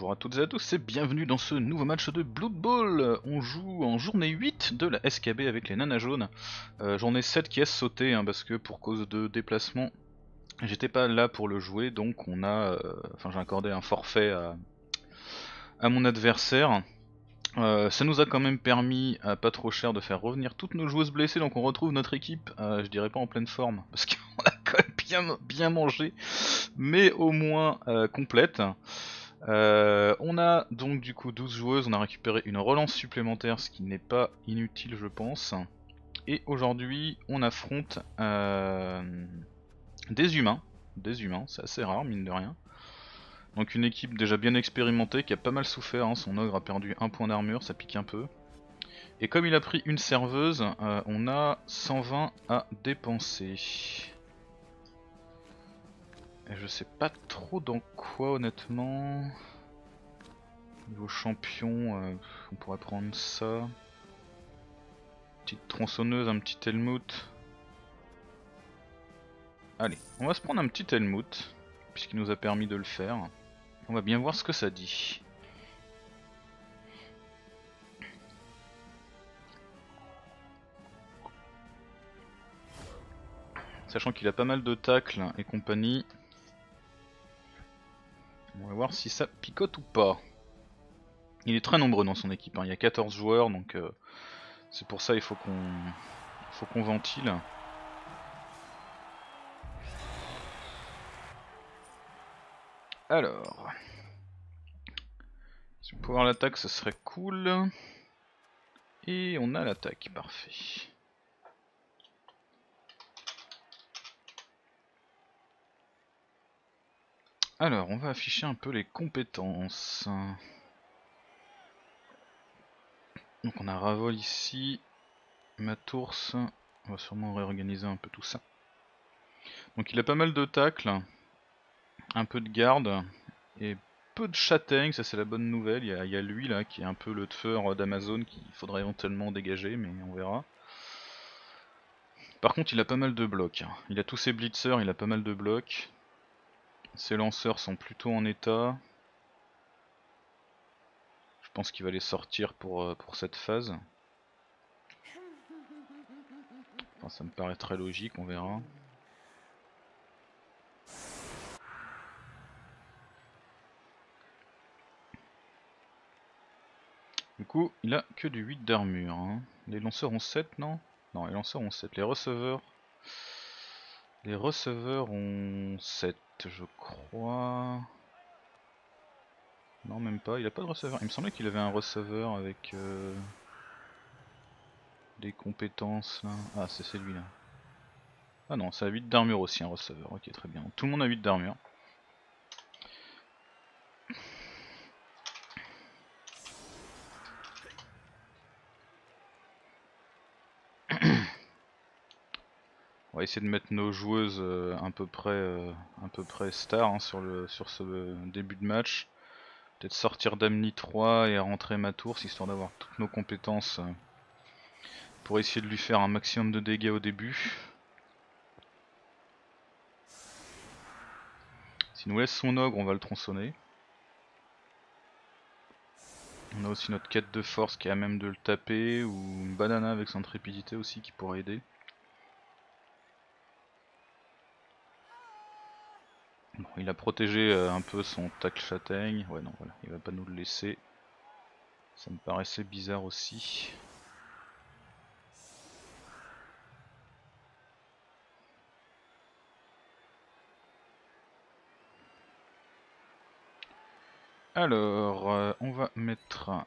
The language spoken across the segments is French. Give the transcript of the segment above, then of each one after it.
Bonjour à toutes et à tous et bienvenue dans ce nouveau match de Blood Bowl On joue en journée 8 de la SKB avec les nanas jaunes. Euh, journée 7 qui a sauté hein, parce que pour cause de déplacement, j'étais pas là pour le jouer donc on a, euh, enfin j'ai accordé un forfait à, mon adversaire. Euh, ça nous a quand même permis à pas trop cher de faire revenir toutes nos joueuses blessées donc on retrouve notre équipe, je dirais pas en pleine forme parce qu'on a quand même bien mangé mais au moins complète. Euh, on a donc du coup 12 joueuses, on a récupéré une relance supplémentaire, ce qui n'est pas inutile je pense. Et aujourd'hui on affronte euh, des humains, des humains, c'est assez rare mine de rien. Donc une équipe déjà bien expérimentée qui a pas mal souffert, hein. son ogre a perdu un point d'armure, ça pique un peu. Et comme il a pris une serveuse, euh, on a 120 à dépenser. Je sais pas trop dans quoi honnêtement. Niveau champion, euh, on pourrait prendre ça. Petite tronçonneuse, un petit Helmut. Allez, on va se prendre un petit Helmut, puisqu'il nous a permis de le faire. On va bien voir ce que ça dit. Sachant qu'il a pas mal de tacles et compagnie. On va voir si ça picote ou pas. Il est très nombreux dans son équipe, hein. il y a 14 joueurs donc euh, c'est pour ça il faut qu'on faut qu'on ventile. Alors, si on peut avoir l'attaque ce serait cool. Et on a l'attaque, parfait. Alors, on va afficher un peu les compétences. Donc on a Ravol ici, Matours, on va sûrement réorganiser un peu tout ça. Donc il a pas mal de tacles, un peu de garde, et peu de châtaigne, ça c'est la bonne nouvelle. Il y, a, lui là qui est un peu le tueur d'Amazon qu'il faudrait éventuellement dégager, mais on verra. Par contre il a pas mal de blocs, il a tous ses blitzers, il a pas mal de blocs. Ses lanceurs sont plutôt en état. Je pense qu'il va les sortir pour, euh, pour cette phase. Enfin, ça me paraît très logique, on verra. Du coup, il a que du 8 d'armure. Hein. Les lanceurs ont 7, non? Non, les lanceurs ont 7. Les receveurs... Les receveurs ont 7 je crois. Non, même pas. Il a pas de receveur. Il me semblait qu'il avait un receveur avec euh, des compétences là. Ah, c'est celui-là. Ah non, ça a 8 d'armure aussi, un receveur. Ok, très bien. Tout le monde a 8 d'armure. Va essayer de mettre nos joueuses euh, un peu près, euh, un peu près star hein, sur, le, sur ce début de match. Peut-être sortir d'Amni 3 et rentrer ma tour histoire d'avoir toutes nos compétences euh, pour essayer de lui faire un maximum de dégâts au début. S'il nous laisse son ogre, on va le tronçonner. On a aussi notre quête de force qui est à même de le taper, ou une banana avec son intrépidité aussi qui pourrait aider. Il a protégé euh, un peu son tacle châtaigne. Ouais, non, voilà, il va pas nous le laisser. Ça me paraissait bizarre aussi. Alors, euh, on va mettre un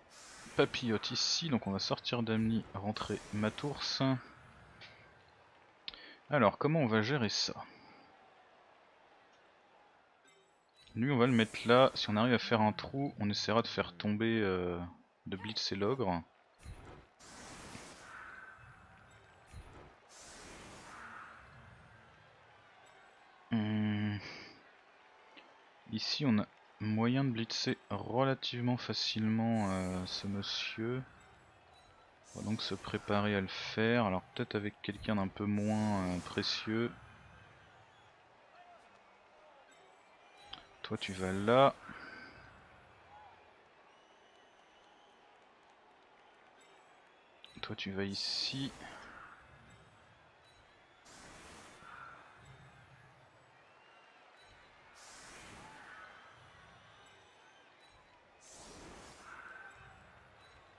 papillote ici, donc on va sortir d'Amni, rentrer Matours. Alors, comment on va gérer ça? Lui on va le mettre là, si on arrive à faire un trou, on essaiera de faire tomber, euh, de blitzer l'ogre. Hmm. Ici on a moyen de blitzer relativement facilement euh, ce monsieur. On va donc se préparer à le faire, alors peut-être avec quelqu'un d'un peu moins euh, précieux. Toi tu vas là. Toi tu vas ici.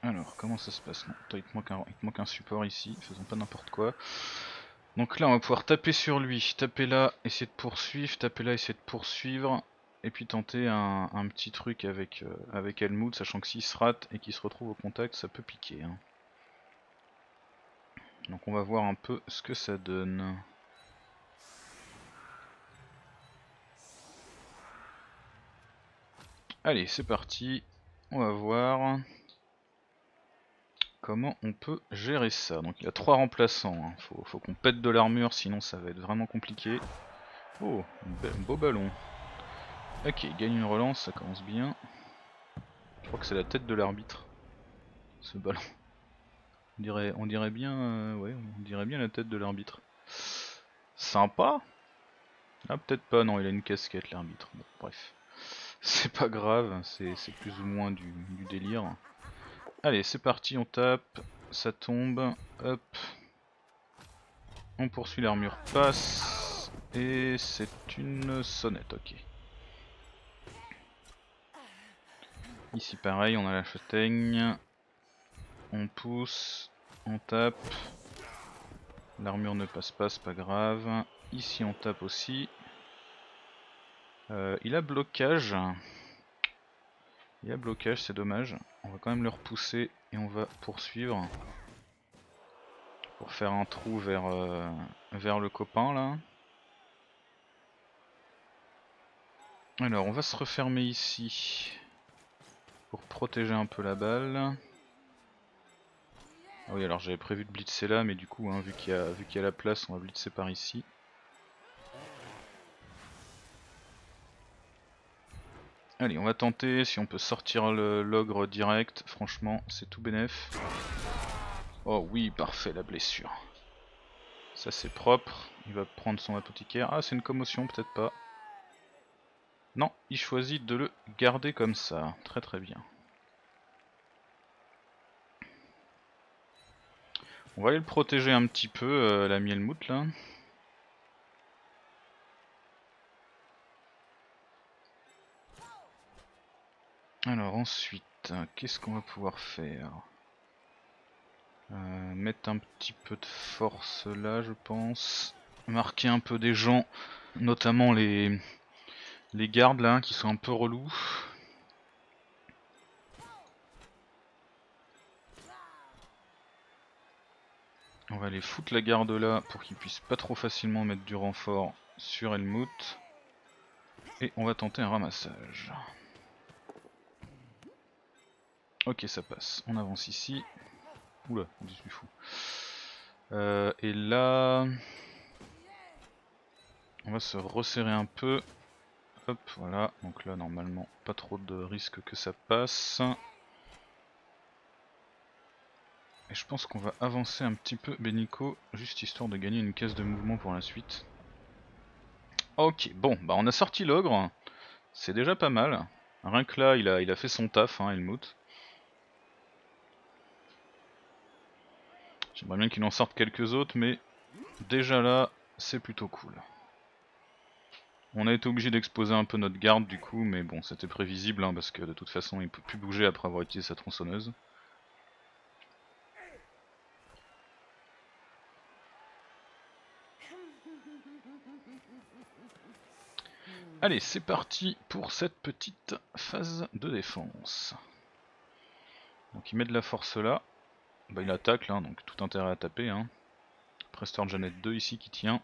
Alors, comment ça se passe? Non, toi, il, te manque un, il te manque un support ici, faisons pas n'importe quoi. Donc là, on va pouvoir taper sur lui, taper là, essayer de poursuivre, taper là, essayer de poursuivre et puis tenter un, petit truc avec, euh, avec Helmut, sachant que s'il se rate et qu'il se retrouve au contact, ça peut piquer. Hein. Donc on va voir un peu ce que ça donne. Allez, c'est parti. On va voir comment on peut gérer ça. Donc il y a trois remplaçants, hein. faut, qu'on pète de l'armure sinon ça va être vraiment compliqué. Oh, beau ballon. Ok, il gagne une relance, ça commence bien. Je crois que c'est la tête de l'arbitre, ce ballon. On dirait, on dirait bien, euh, on dirait bien la tête de l'arbitre. Sympa. Ah peut-être pas, non, il a une casquette l'arbitre. bref, c'est pas grave, c'est plus ou moins du délire. Allez, c'est parti, on tape, ça tombe, hop. On poursuit l'armure passe, et c'est une sonnette, ok. Ici pareil, on a la châtaigne, on pousse, on tape, l'armure ne passe pas, c'est pas grave. Ici on tape aussi. Euh, il a blocage. Il a blocage, c'est dommage. On va quand même le repousser et on va poursuivre. Pour faire un trou vers, euh, vers le copain là. Alors on va se refermer ici. Pour protéger un peu la balle. Ah oui alors j'avais prévu de blitzer là mais du coup hein, vu qu'il y, y, a la place on va blitzer par ici. Allez, on va tenter si on peut sortir l'ogre direct. Franchement, c'est tout bénef. Oh oui, parfait, la blessure. Ça c'est propre. Il va prendre son apothicaire. Ah, c'est une commotion, peut-être pas. Non, il choisit de le garder comme ça. Très très bien. On va aller le protéger un petit peu, euh, la Mielmout là. Alors ensuite, qu'est-ce qu'on va pouvoir faire? Euh, Mettre un petit peu de force là je pense. Marquer un peu des gens, notamment les, les gardes là qui sont un peu relous. On va aller foutre la garde là pour qu'ils puissent pas trop facilement mettre du renfort sur Helmut. Et on va tenter un ramassage. Ok, ça passe. On avance ici. Oula, je suis fou. Euh, et là... On va se resserrer un peu. Hop, voilà. Donc là, normalement, pas trop de risque que ça passe. Et je pense qu'on va avancer un petit peu Benico, juste histoire de gagner une caisse de mouvement pour la suite. Ok, bon, bah on a sorti l'ogre. C'est déjà pas mal. Rien que là, il a, fait son taf, hein, Helmut. J'aimerais bien qu'il en sorte quelques autres, mais déjà là, c'est plutôt cool. On a été obligé d'exposer un peu notre garde du coup, mais bon, c'était prévisible, hein, parce que de toute façon, il peut plus bouger après avoir utilisé sa tronçonneuse. Allez, c'est parti pour cette petite phase de défense. Donc il met de la force là. Bah il attaque là, donc tout intérêt à taper. Hein. Prestor Janet 2 ici qui tient.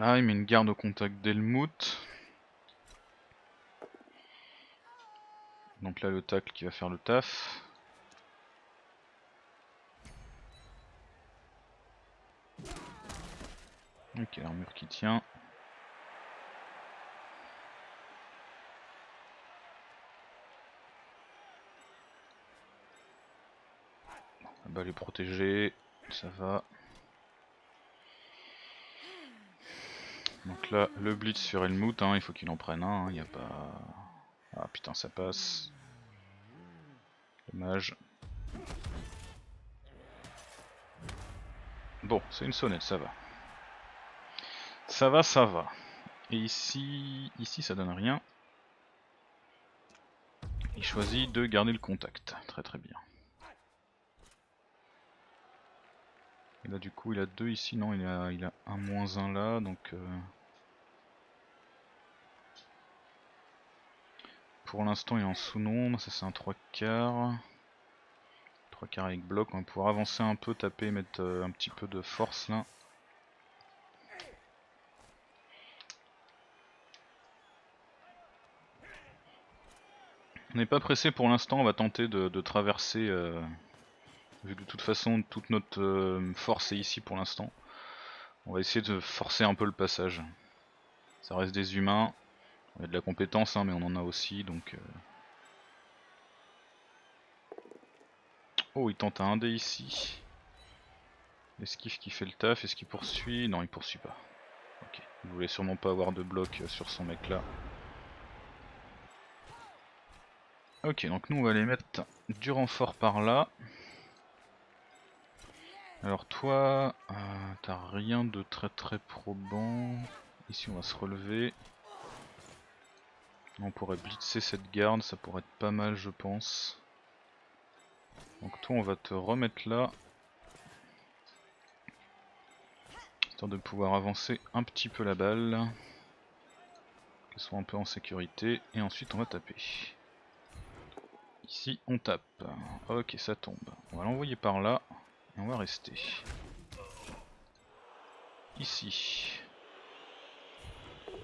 Voilà, il met une garde au contact d'Elmout. Donc là le tacle qui va faire le taf. Ok, l'armure qui tient. bah les protéger, ça va. Donc là, le blitz sur Helmut, hein, il faut qu'il en prenne un, il hein, a pas... Ah putain, ça passe. Dommage. Bon, c'est une sonnette, ça va. Ça va, ça va. Et ici, ici ça donne rien. Il choisit de garder le contact. Très très bien. Et là du coup il a deux ici, non il a, il a un moins un là, donc... Euh, pour l'instant il est en sous-nombre, ça c'est un 3 quarts. 3 quarts avec bloc, on va pouvoir avancer un peu, taper, mettre euh, un petit peu de force là. On n'est pas pressé pour l'instant, on va tenter de, traverser, euh, vu que de toute façon toute notre euh, force est ici pour l'instant. On va essayer de forcer un peu le passage. Ça reste des humains, on a de la compétence hein, mais on en a aussi donc... Euh. Oh il tente un dé ici. Esquive qui fait le taf, est-ce qu'il poursuit? Non il poursuit pas. Ok, il voulait sûrement pas avoir de bloc sur son mec là. Ok, donc nous on va aller mettre du renfort par là. Alors toi, euh, t'as rien de très très probant. Ici on va se relever. On pourrait blitzer cette garde, ça pourrait être pas mal je pense. Donc toi on va te remettre là. Histoire de pouvoir avancer un petit peu la balle. Qu'elle soit un peu en sécurité. Et ensuite on va taper. Ici on tape. Ok ça tombe. On va l'envoyer par là. On va rester. Ici.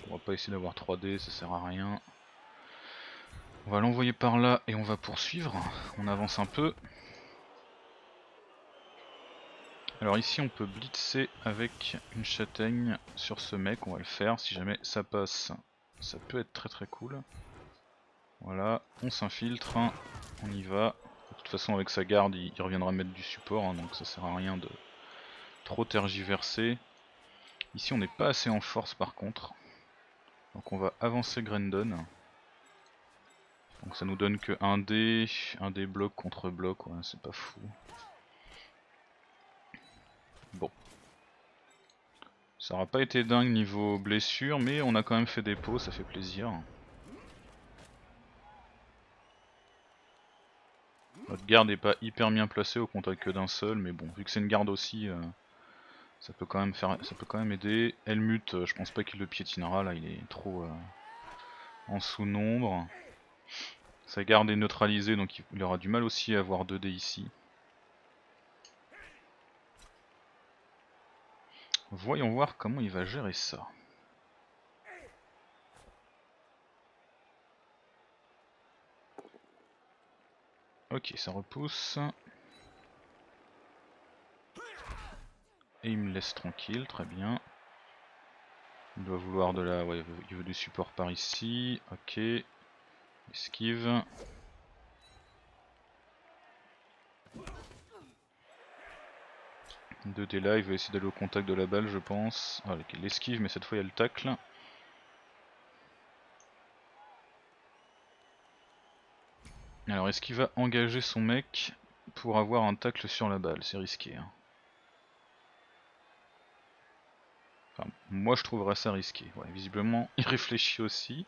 On va pas essayer d'avoir 3D, ça sert à rien. On va l'envoyer par là et on va poursuivre. On avance un peu. Alors ici on peut blitzer avec une châtaigne sur ce mec, on va le faire. Si jamais ça passe, ça peut être très très cool. Voilà, on s'infiltre, on y va. De toute façon avec sa garde il, reviendra mettre du support, hein, donc ça sert à rien de trop tergiverser. Ici on n'est pas assez en force par contre. Donc on va avancer Grendon. Donc ça nous donne que 1 dé, 1 dé bloc contre bloc, ouais, c'est pas fou. Bon. Ça aura pas été dingue niveau blessure, mais on a quand même fait des pots, ça fait plaisir. Garde n'est pas hyper bien placée au contact que d'un seul, mais bon, vu que c'est une garde aussi, euh, ça peut quand même faire, ça peut quand même aider. Helmut, euh, je pense pas qu'il le piétinera, là il est trop euh, en sous-nombre. Sa garde est neutralisée, donc il aura du mal aussi à avoir 2D ici. Voyons voir comment il va gérer ça. Ok, ça repousse. Et il me laisse tranquille, très bien. Il doit vouloir de la... Ouais, il veut du support par ici. Ok. Esquive. Dés là, il veut essayer d'aller au contact de la balle je pense. Ah, l'esquive mais cette fois il y a le tacle. Alors est-ce qu'il va engager son mec pour avoir un tacle sur la balle? C'est risqué. Hein. Moi je trouverais ça risqué. Ouais, visiblement il réfléchit aussi.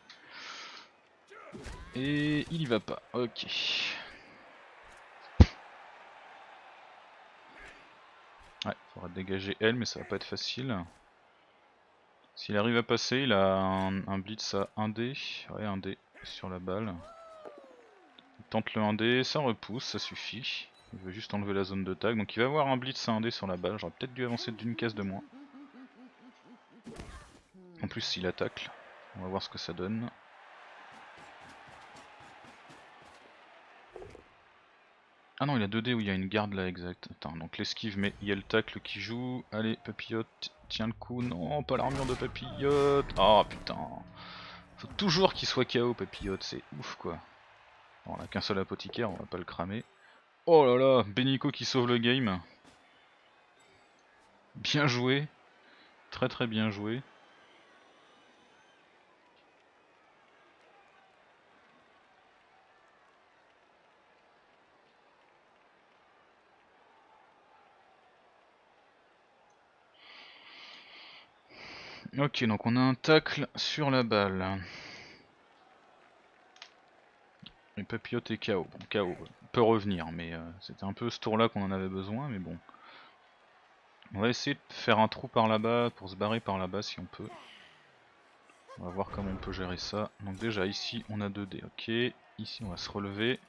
Et il y va pas. Ok. Ouais, faudra dégager elle, mais ça va pas être facile. S'il arrive à passer, il a un, un blitz à 1D. Ouais, 1D sur la balle. Tente le 1D, ça repousse, ça suffit. Il veut juste enlever la zone de tag, donc il va avoir un blitz à 1D sur la balle. J'aurais peut-être dû avancer d'une case de moins. En plus s'il attaque, on va voir ce que ça donne. Ah non, il a 2D où il y a une garde là, exact. Attends, donc l'esquive, mais il y a le tacle qui joue. Allez, papillote, tiens le coup. Non, pas l'armure de papillote. Oh putain. Faut toujours qu'il soit KO, papillote, c'est ouf quoi. On n'a qu'un seul apothicaire, on va pas le cramer. Oh là là, Benico qui sauve le game. Bien joué. Très très bien joué. Ok, donc on a un tacle sur la balle. Et papillote et KO. Bon, KO peut revenir, mais euh, c'était un peu ce tour là qu'on en avait besoin, mais bon. On va essayer de faire un trou par là-bas pour se barrer par là-bas si on peut. On va voir comment on peut gérer ça. Donc déjà ici on a 2 dés, ok. Ici on va se relever.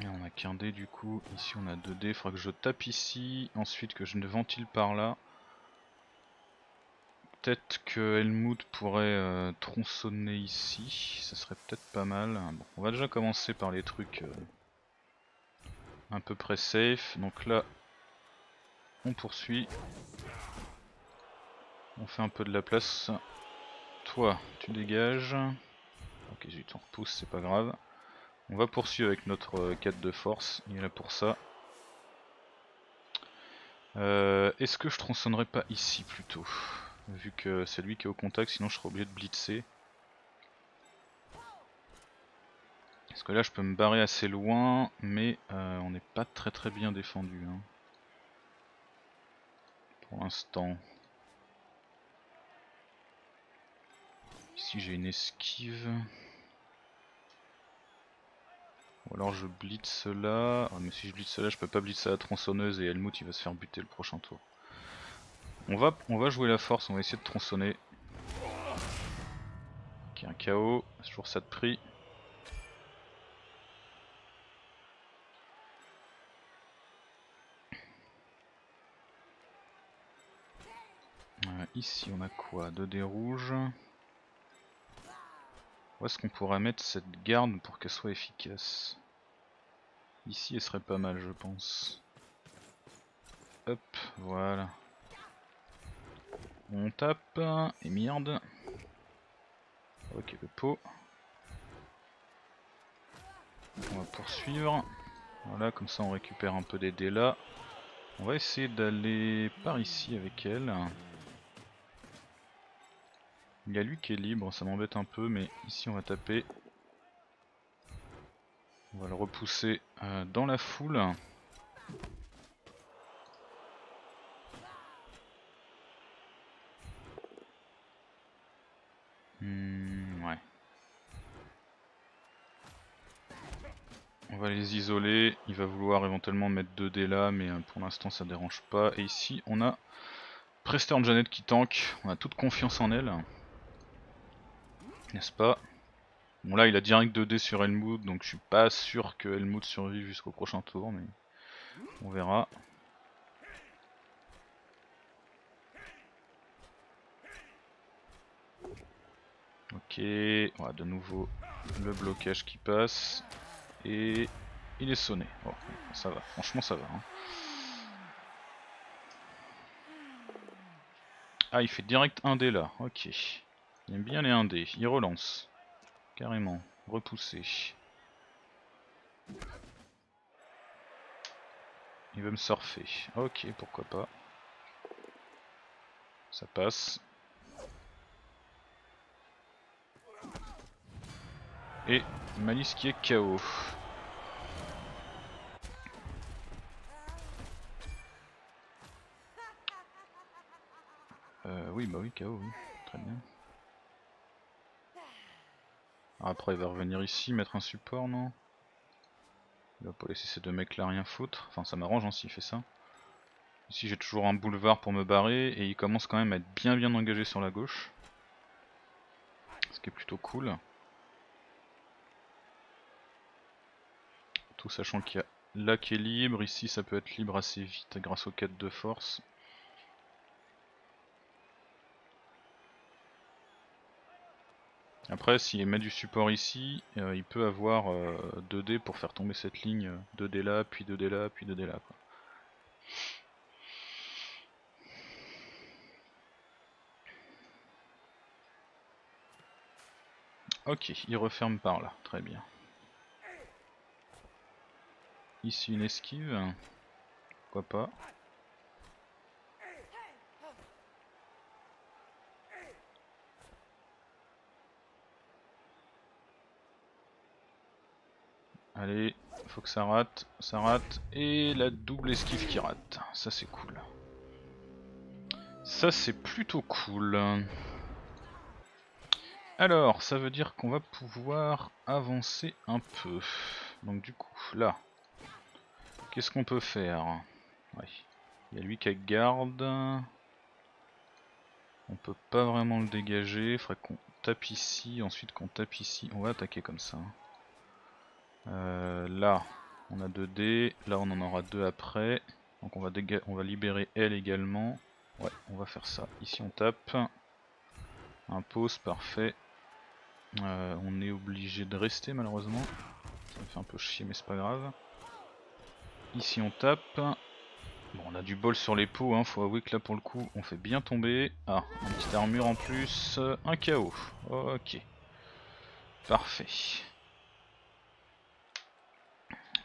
Et on a qu'un dé du coup, ici on a 2 dés, il faudra que je tape ici, ensuite que je ne ventile par là. Peut-être que Helmut pourrait euh, tronçonner ici, ça serait peut-être pas mal. Bon, on va déjà commencer par les trucs euh, un peu près safe. Donc là, on poursuit. On fait un peu de la place. Toi, tu dégages. Ok, zut, on repousse, c'est pas grave. On va poursuivre avec notre 4 euh, de force, il est là pour ça. Euh, est-ce que je tronçonnerai pas ici plutôt? Vu que c'est lui qui est au contact, sinon je serais obligé de blitzer. Parce que là je peux me barrer assez loin, mais euh, on n'est pas très très bien défendu. Hein. Pour l'instant. Ici j'ai une esquive. Ou alors je blitz là. mais si je blitz là, je peux pas blitz à la tronçonneuse et Helmut il va se faire buter le prochain tour. On va, jouer la force, on va essayer de tronçonner. Ok, un KO, toujours ça de prix. Ici on a quoi? Deux dés rouges. Où est-ce qu'on pourrait mettre cette garde pour qu'elle soit efficace? Ici elle serait pas mal je pense. Hop, voilà. On tape, et merde. Ok le pot. On va poursuivre. Voilà, comme ça on récupère un peu des dés là. On va essayer d'aller par ici avec elle. Il y a lui qui est libre, ça m'embête un peu, mais ici on va taper. On va le repousser euh, dans la foule. Hmm, ouais. On va les isoler, il va vouloir éventuellement mettre 2 dés là, mais euh, pour l'instant ça dérange pas. Et ici on a Prester Janet qui tank, on a toute confiance en elle. N'est-ce pas? Bon là il a direct 2D sur Helmut donc je suis pas sûr que Helmut survive jusqu'au prochain tour mais on verra. Ok, voilà, de nouveau le blocage qui passe et il est sonné. Oh, ça va, franchement ça va. Hein. Ah il fait direct un dé là, ok. Il aime bien les 1D, il relance. Carrément, repoussé. Il veut me surfer. Ok, pourquoi pas. Ça passe. Et Malice qui est KO. Euh, oui, bah oui, KO, oui. Très bien. Après il va revenir ici, mettre un support, non? Il va pas laisser ces deux mecs là rien foutre. Enfin ça m'arrange hein, s'il fait ça. Ici j'ai toujours un boulevard pour me barrer et il commence quand même à être bien bien engagé sur la gauche. Ce qui est plutôt cool. Sachant qu'il y a là qui est libre, ici ça peut être libre assez vite grâce aux 4 de force. Après, s'il met du support ici, euh, il peut avoir 2D euh, pour faire tomber cette ligne. 2D là, puis 2D là, puis 2D là. Ok, il referme par là, très bien. Ici une esquive, pourquoi pas. Allez, faut que ça rate, ça rate, et la double esquive qui rate, ça c'est cool. Ça c'est plutôt cool. Alors, ça veut dire qu'on va pouvoir avancer un peu. Donc du coup, là, qu'est-ce qu'on peut faire Il y a lui qui garde. On peut pas vraiment le dégager, il faudrait qu'on tape ici, ensuite qu'on tape ici, on va attaquer comme ça. Euh, là, on a 2 dés, là on en aura deux après, donc on va, on va libérer elle également. Ouais, on va faire ça. Ici on tape, pause, parfait. Euh, on est obligé de rester malheureusement, ça me fait un peu chier mais c'est pas grave. Ici on tape, Bon, on a du bol sur les pots, hein. faut avouer que là pour le coup on fait bien tomber. Ah, une petite armure en plus, un KO. Ok. Parfait.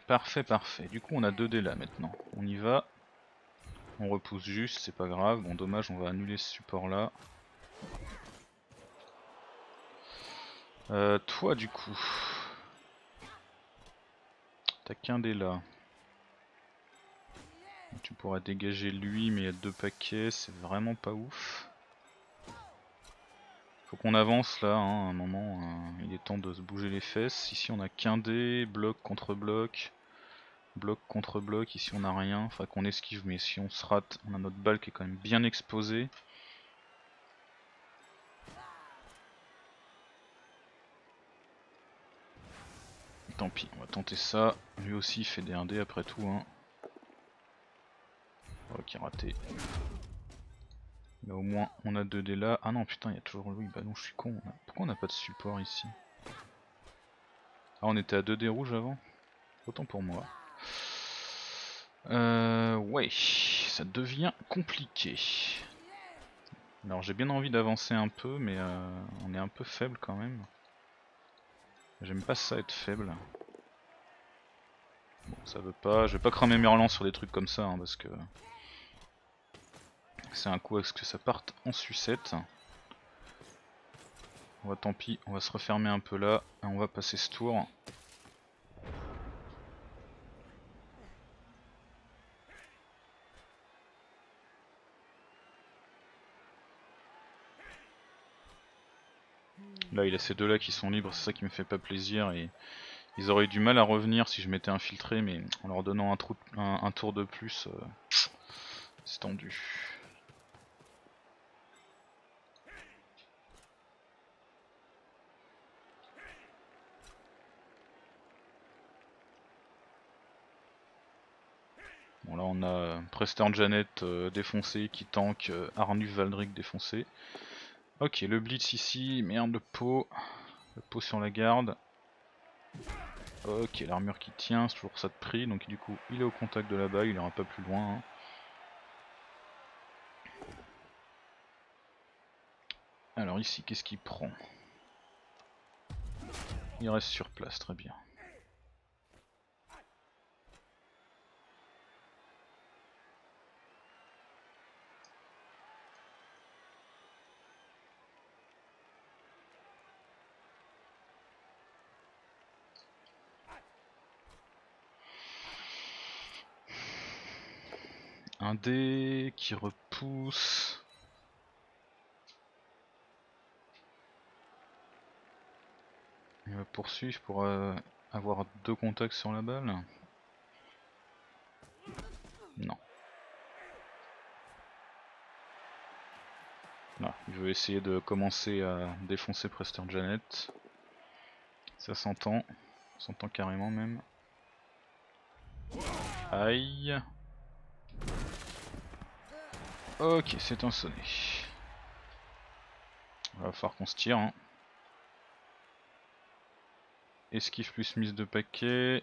Parfait, parfait. Du coup on a 2 dés là maintenant. On y va. On repousse juste, c'est pas grave. Bon dommage, on va annuler ce support là. Euh, toi du coup. T'as qu'un dé là. Tu pourras dégager lui, mais il y a deux paquets, c'est vraiment pas ouf. Faut qu'on avance là, hein, à un moment, euh, il est temps de se bouger les fesses. Ici on a qu'un dé, bloc contre bloc, bloc contre bloc, ici on a rien, faudrait qu'on esquive, mais si on se rate, on a notre balle qui est quand même bien exposée. Tant pis, on va tenter ça. Lui aussi il fait des 1D après tout. Hein. Ok raté. Mais au moins on a 2 dés là. Ah non putain il y a toujours lui, bah non je suis con. Pourquoi on n'a pas de support ici? Ah on était à 2 dés rouges avant Autant pour moi. Euh, ouais, ça devient compliqué. Alors j'ai bien envie d'avancer un peu mais euh, on est un peu faible quand même. J'aime pas ça être faible. Bon ça veut pas, je vais pas cramer mes relents sur des trucs comme ça hein, parce que c'est un coup à ce que ça parte en sucette. On va tant pis, on va se refermer un peu là et on va passer ce tour. Là il a ces deux là qui sont libres, c'est ça qui me fait pas plaisir et ils auraient eu du mal à revenir si je m'étais infiltré mais en leur donnant un, tour de plus, euh, c'est tendu. Bon là on a Prester Janet euh, défoncé qui tank euh, Valdric défoncé. Ok le blitz ici, merde le pot, le pot sur la garde. Ok l'armure qui tient, c'est toujours ça de prix, donc du coup il est au contact de la bague, il ira pas plus loin. Hein. Alors ici qu'est-ce qu'il prend? Il reste sur place, très bien. Un qui repousse. Il va poursuivre pour euh, avoir deux contacts sur la balle. Non. Là, il veut essayer de commencer à défoncer Prester Janet. Ça s'entend. S'entend carrément même. Aïe. Ok, c'est un sonné. Il va falloir qu'on se tire. Hein. Esquive plus mise de paquet.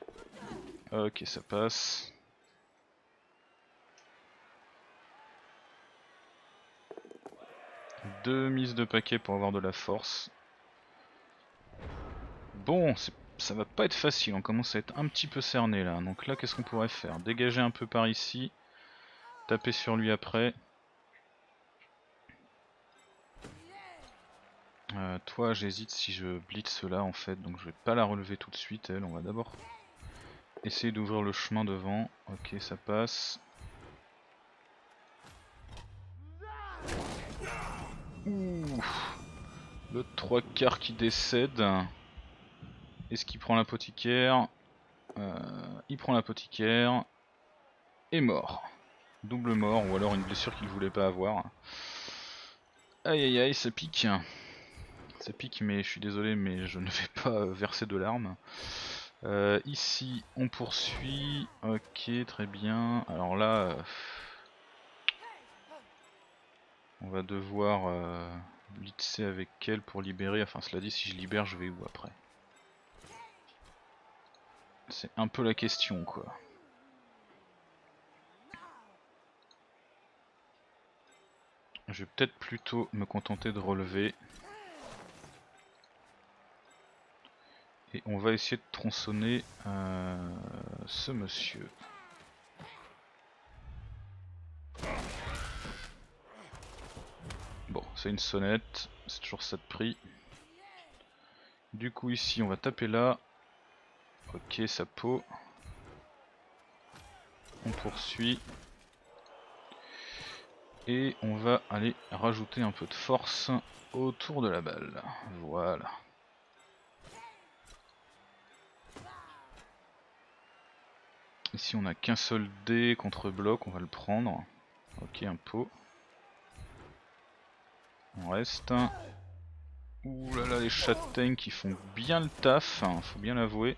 Ok, ça passe. Deux mises de paquet pour avoir de la force. Bon, ça va pas être facile, on commence à être un petit peu cerné là. Donc là, qu'est-ce qu'on pourrait faire? Dégager un peu par ici. Taper sur lui après. Euh, toi j'hésite si je blitz là en fait donc je vais pas la relever tout de suite elle on va d'abord essayer d'ouvrir le chemin devant. Ok, ça passe. Le 3 quarts qui décède. Est-ce qu'il prend l'apothicaire euh, Il prend l'apothicaire. Et mort. Double mort, ou alors une blessure qu'il voulait pas avoir. Aïe aïe aïe, ça pique. Ça pique, mais je suis désolé, mais je ne vais pas verser de larmes. Euh, ici, on poursuit. Ok, très bien. Alors là, euh, on va devoir euh, avec elle pour libérer. Enfin, cela dit, si je libère, je vais où après? C'est un peu la question, quoi. Je vais peut-être plutôt me contenter de relever. Et on va essayer de tronçonner euh, ce monsieur. Bon, c'est une sonnette, c'est toujours ça de prix. Du coup ici on va taper là. Ok, sa peau. On poursuit. Et on va aller rajouter un peu de force autour de la balle. Voilà. Ici on a qu'un seul dé contre bloc, on va le prendre. Ok, un pot. On reste. Ouh là là, les châtaignes qui font bien le taf, hein, faut bien l'avouer.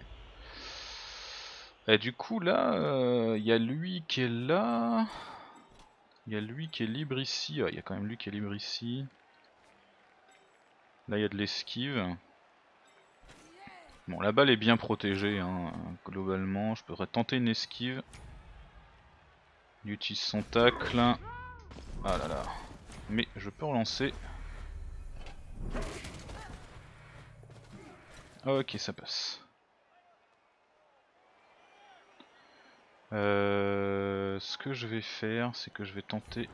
Et du coup là, il euh, y a lui qui est là. Il y a lui qui est libre ici. Il y a quand même lui qui est libre ici. Là il y a de l'esquive. Bon, la balle est bien protégée, hein, globalement. Je pourrais tenter une esquive. Il utilise son tacle. Ah là là. Mais je peux relancer. Ok, ça passe. Euh, ce que je vais faire, c'est que je vais tenter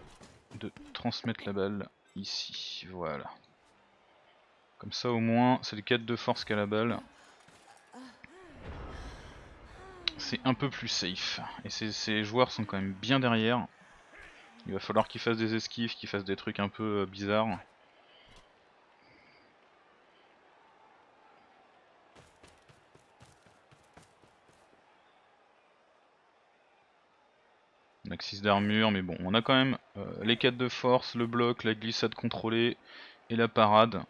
de transmettre la balle ici. Voilà. Comme ça au moins, c'est le 4 de force qu'a la balle c'est un peu plus safe. Et ces, joueurs sont quand même bien derrière. Il va falloir qu'ils fassent des esquives, qu'ils fassent des trucs un peu euh, bizarres. Axis d'armure, mais bon, on a quand même euh, les 4 de force, le bloc, la glissade contrôlée et la parade.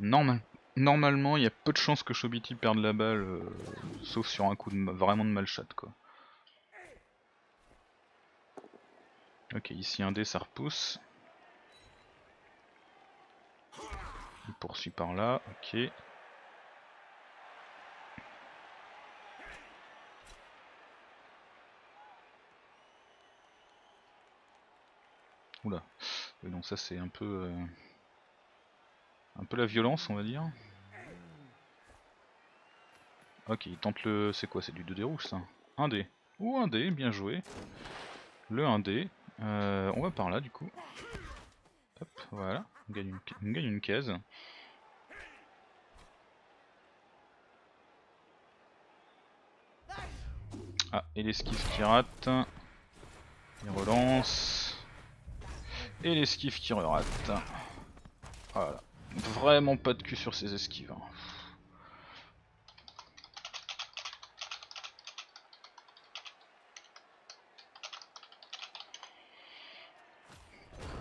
Normal, normalement, il y a peu de chances que Shobiti perde la balle, euh, sauf sur un coup de vraiment de malchat quoi. Ok, ici un dé, ça repousse. Il poursuit par là, ok. Oula, donc ça c'est un peu... Euh, un peu la violence on va dire. Ok, il tente le... c'est quoi C'est du 2D rouge ça? 1D. Ou 1D, bien joué. Le 1D. Euh, on va par là du coup. Hop, voilà. On gagne une, une case. Ah, et l'esquive qui rate. Il relance. Et l'esquive qui rate. Voilà. Vraiment pas de cul sur ces esquives. Hein.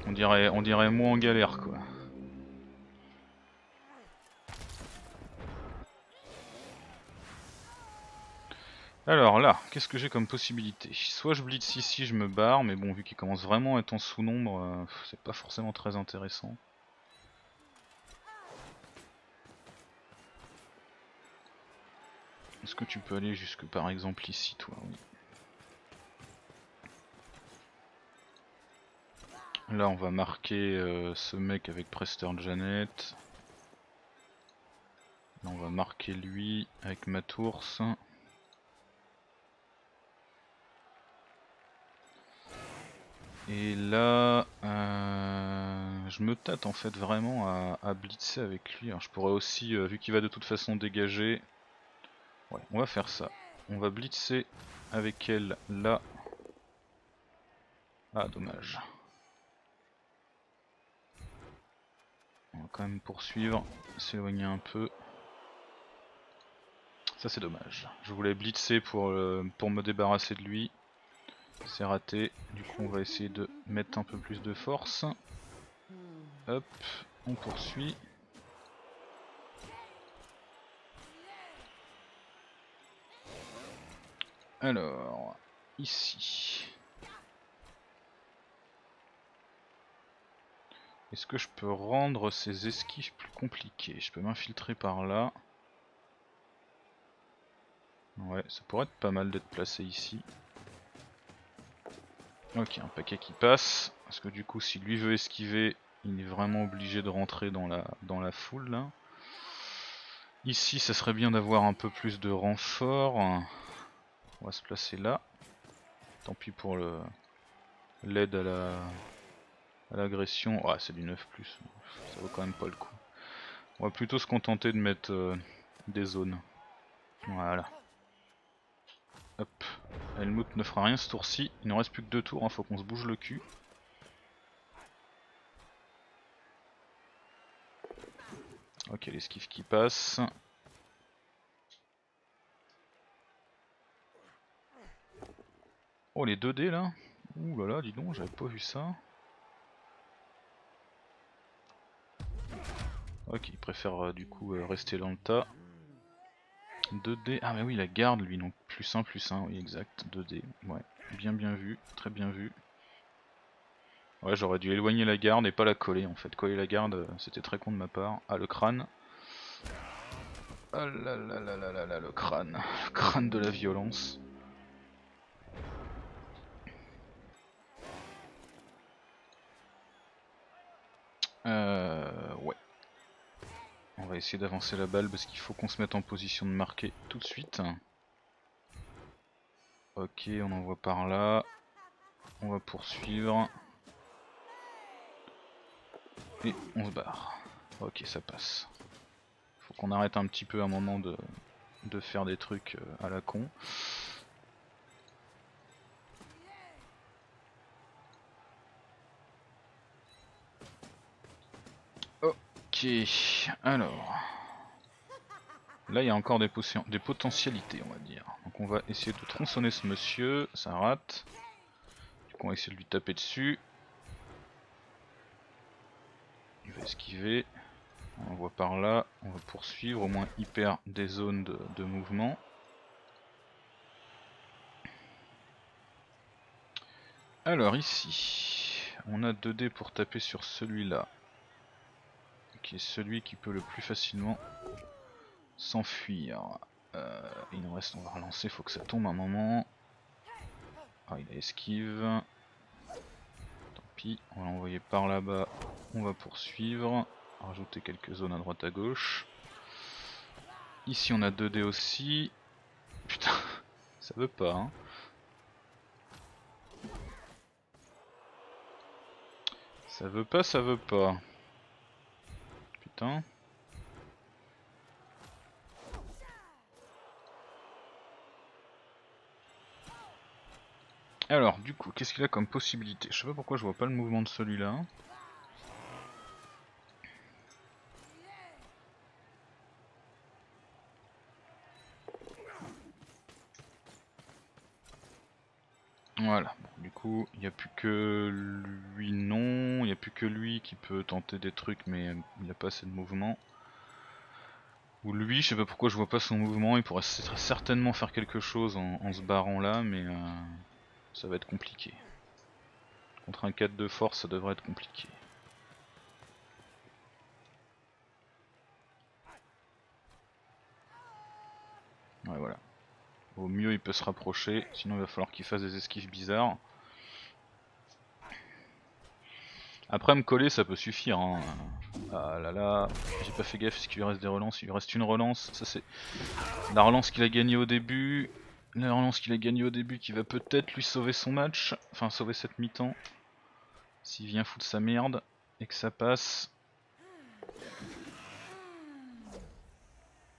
On dirait, on dirait en galère quoi. Alors là, qu'est-ce que j'ai comme possibilité? Soit je blitz ici, je me barre, mais bon, vu qu'il commence vraiment à être en sous-nombre, euh, c'est pas forcément très intéressant. Est-ce que tu peux aller jusque par exemple ici toi. Là on va marquer euh, ce mec avec Prester Janet. Là on va marquer lui avec Matours. Et là, euh, je me tâte en fait vraiment à, blitzer avec lui. je pourrais aussi, euh, vu qu'il va de toute façon dégager, On va faire ça. on va blitzer avec elle là. Ah dommage. On va quand même poursuivre, s'éloigner un peu. Ça c'est dommage. Je voulais blitzer pour, euh, pour me débarrasser de lui. C'est raté. Du coup on va essayer de mettre un peu plus de force. Hop, on poursuit. Alors, ici. Est-ce que je peux rendre ces esquives plus compliquées? Je peux m'infiltrer par là. Ouais, ça pourrait être pas mal d'être placé ici. Ok, un paquet qui passe. Parce que du coup, si lui veut esquiver, il est vraiment obligé de rentrer dans la, dans la foule là. Ici, ça serait bien d'avoir un peu plus de renfort. On va se placer là. Tant pis pour le l'aide à la à l'agression. Ah, c'est du 9 plus. Ça vaut quand même pas le coup. On va plutôt se contenter de mettre euh, des zones. Voilà. Hop. Helmut ne fera rien ce tour-ci. Il ne reste plus que deux tours, il hein. faut qu'on se bouge le cul. Ok, l'esquive qui passe. Oh les 2D là Ouh là là, dis donc, j'avais pas vu ça. Ok, il préfère euh, du coup euh, rester dans le tas. 2D, ah mais oui la garde lui, donc plus 1 plus 1, oui exact, 2D, ouais, bien bien vu, très bien vu. Ouais j'aurais dû éloigner la garde et pas la coller en fait, coller la garde euh, c'était très con de ma part. Ah le crâne. Ah là là là là là là le crâne, le crâne de la violence. Euh, ouais. On va essayer d'avancer la balle parce qu'il faut qu'on se mette en position de marquer tout de suite. Ok, on envoie par là. On va poursuivre. Et on se barre. Ok, ça passe. Faut qu'on arrête un petit peu un moment de, de faire des trucs euh, à la con. Alors. Là il y a encore des, des potentialités on va dire. Donc on va essayer de tronçonner ce monsieur, ça rate. Du coup on va essayer de lui taper dessus. Il va esquiver. On voit par là, on va poursuivre, au moins hyper des zones de, de mouvement. Alors ici, on a 2 dés pour taper sur celui-là qui est celui qui peut le plus facilement s'enfuir. Euh, il nous reste, on va relancer, faut que ça tombe un moment. Ah, il a esquive. Tant pis, on va l'envoyer par là-bas. On va poursuivre. Rajouter quelques zones à droite à gauche. Ici on a 2 dés aussi. Putain, ça veut pas hein. Ça veut pas, ça veut pas. Alors, du coup, qu'est-ce qu'il a comme possibilité? Je sais pas pourquoi je vois pas le mouvement de celui-là. Voilà, du coup, il n'y a plus que lui non, que lui qui peut tenter des trucs mais il n'a pas assez de mouvement. Ou lui, je sais pas pourquoi je vois pas son mouvement, il pourrait certainement faire quelque chose en, se barrant là, mais euh, ça va être compliqué. Contre un 4 de force, ça devrait être compliqué. Ouais voilà. Au mieux il peut se rapprocher, sinon il va falloir qu'il fasse des esquives bizarres. Après me coller ça peut suffire. Hein. Ah là là, j'ai pas fait gaffe parce qu'il lui reste des relances, il lui reste une relance, ça c'est la relance qu'il a gagnée au début, la relance qu'il a gagnée au début qui va peut-être lui sauver son match, enfin sauver cette mi-temps, s'il vient foutre sa merde et que ça passe.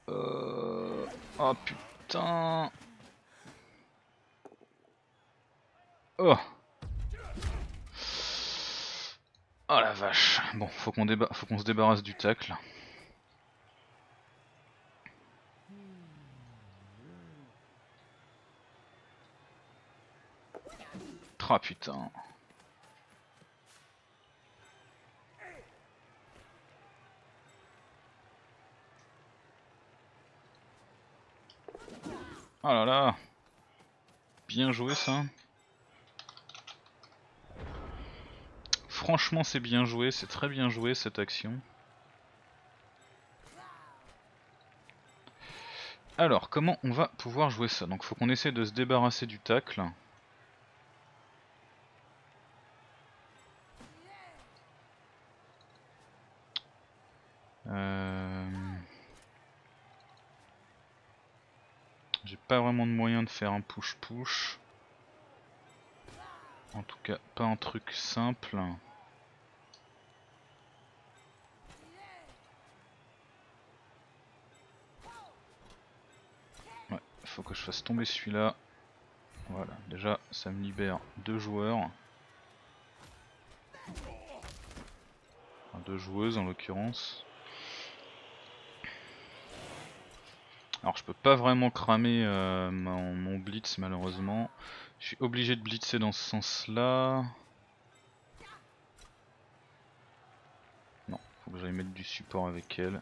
Oh putain Oh Oh la vache Bon, faut qu'on faut qu'on se débarrasse du tacle. Ah putain. Oh là là Bien joué ça. Franchement c'est bien joué, c'est très bien joué cette action. Alors comment on va pouvoir jouer ça? Donc faut qu'on essaie de se débarrasser du tacle. pas vraiment de moyen de faire un push-push. En tout cas, pas un truc simple. Faut que je fasse tomber celui-là. Voilà, déjà ça me libère deux joueurs. deux joueuses en l'occurrence. Alors je peux pas vraiment cramer euh, mon, blitz malheureusement. Je suis obligé de blitzer dans ce sens là. Non, faut que j'aille mettre du support avec elle.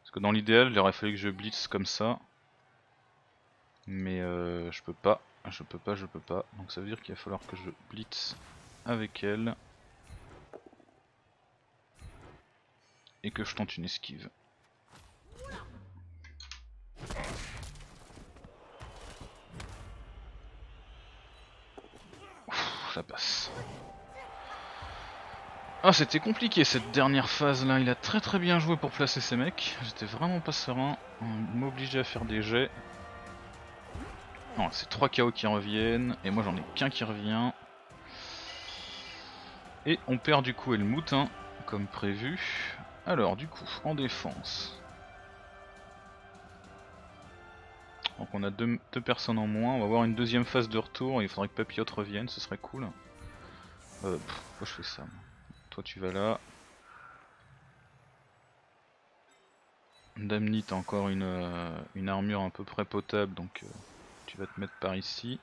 Parce que dans l'idéal il aurait fallu que je blitz comme ça. Mais euh, je peux pas, je peux pas, je peux pas. Donc ça veut dire qu'il va falloir que je blitz avec elle. Et que je tente une esquive. ça passe. Ah c'était compliqué cette dernière phase là, il a très très bien joué pour placer ses mecs, j'étais vraiment pas serein, on m'obligeait à faire des jets. C'est 3 KO qui reviennent, et moi j'en ai qu'un qui revient. Et on perd du coup Helmut, hein, comme prévu. Alors du coup, en défense. Donc on a deux, personnes en moins, on va avoir une deuxième phase de retour, il faudrait que Papillote revienne, ce serait cool. Euh, pourquoi je fais ça Toi tu vas là. Damnit a encore une, euh, armure un peu près potable, donc euh, tu vas te mettre par ici.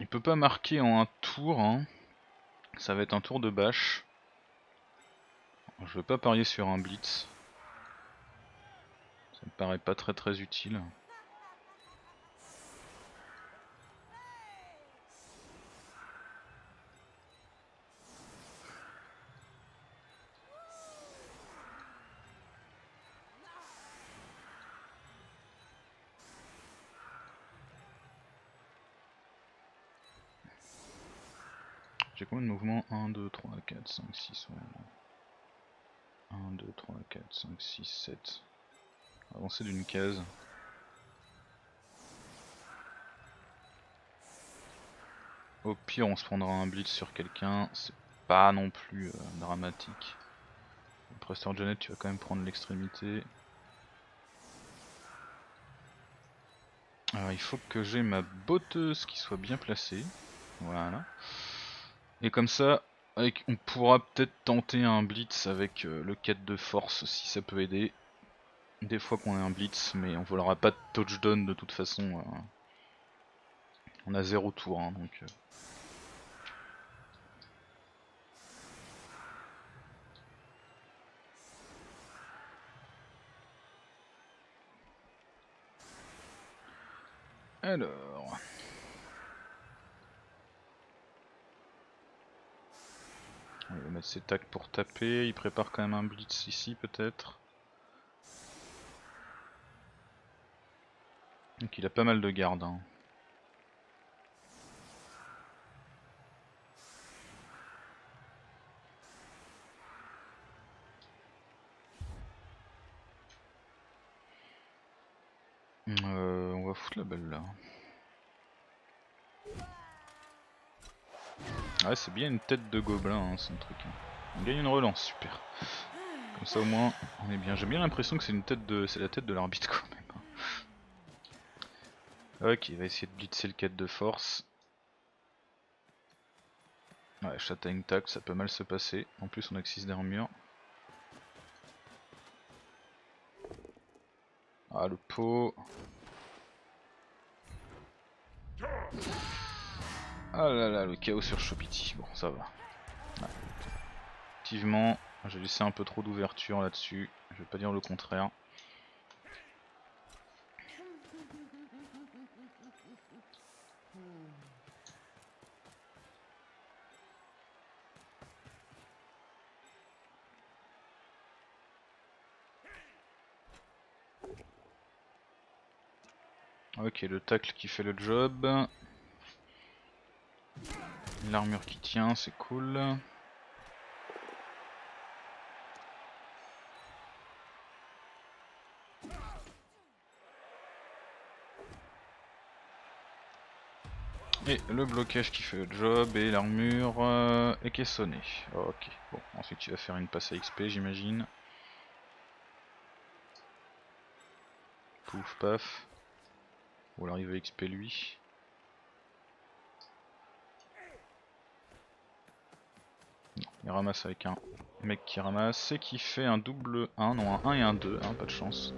Il peut pas marquer en un tour, hein. ça va être un tour de bâche. Je veux pas parier sur un blitz. Ça me paraît pas très très utile. J'ai combien de mouvements? 1, 2, 3, 4, 5, 6, 1, 2, 3, 4, 5, 6, 7. Avancer d'une case. Au pire on se prendra un blitz sur quelqu'un, c'est pas non plus euh, dramatique. Prester Janet tu vas quand même prendre l'extrémité. Alors il faut que j'ai ma botteuse qui soit bien placée. Voilà. Et comme ça, on pourra peut-être tenter un blitz avec euh, le 4 de force si ça peut aider des fois qu'on ait un blitz, mais on volera pas de touchdown de toute façon. Euh. On a zéro tour, hein, donc. Euh. Alors. On va mettre ses tacs pour taper, il prépare quand même un blitz ici peut-être. Donc il a pas mal de gardes. Hein. Euh, on va foutre la balle là. Ouais c'est bien une tête de gobelin hein, c'est un truc. Hein. On gagne une relance, super. Comme ça au moins on est bien. J'ai bien l'impression que c'est une tête de. c'est la tête de l'arbitre quand même. Ok, il va essayer de blitzer le 4 de force. Ouais, châtaigne tac, ça peut mal se passer. En plus, on a que 6 d'armure. Ah, le pot. Ah là là, le chaos sur Chopiti. Bon, ça va. Effectivement, j'ai laissé un peu trop d'ouverture là-dessus. Je vais pas dire le contraire. Ok, le tacle qui fait le job. L'armure qui tient, c'est cool. Et le blocage qui fait le job et l'armure euh, est caissonnée. Ok, bon, ensuite il va faire une passe à XP j'imagine. Pouf paf. Ou veut XP lui. Il ramasse avec un mec qui ramasse et qui fait un double 1, non un 1 et un 2, hein, pas de chance.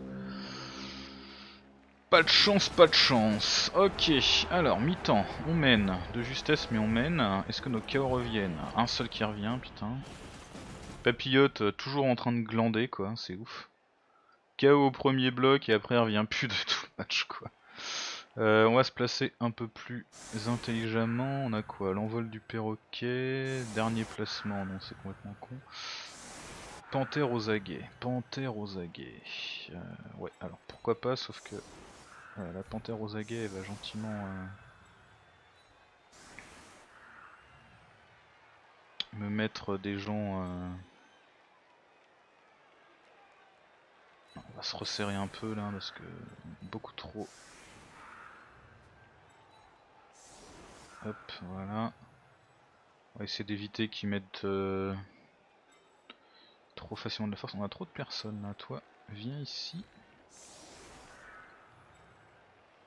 Pas de chance, pas de chance. Ok, alors mi-temps, on mène. De justesse, mais on mène. Est-ce que nos chaos reviennent? Un seul qui revient, putain. Papillote, euh, toujours en train de glander, quoi, c'est ouf. KO au premier bloc et après il revient plus de tout match, quoi. Euh, on va se placer un peu plus intelligemment. On a quoi? L'envol du perroquet. Dernier placement, non, c'est complètement con. Panthère aux aguets. Panthère aux. Euh, ouais, alors pourquoi pas, sauf que la panthère aux va gentiment euh, me mettre des gens. Euh, on va se resserrer un peu là parce que beaucoup trop. Hop, voilà. On va essayer d'éviter qu'ils mettent euh, trop facilement de la force. On a trop de personnes là. Toi, viens ici.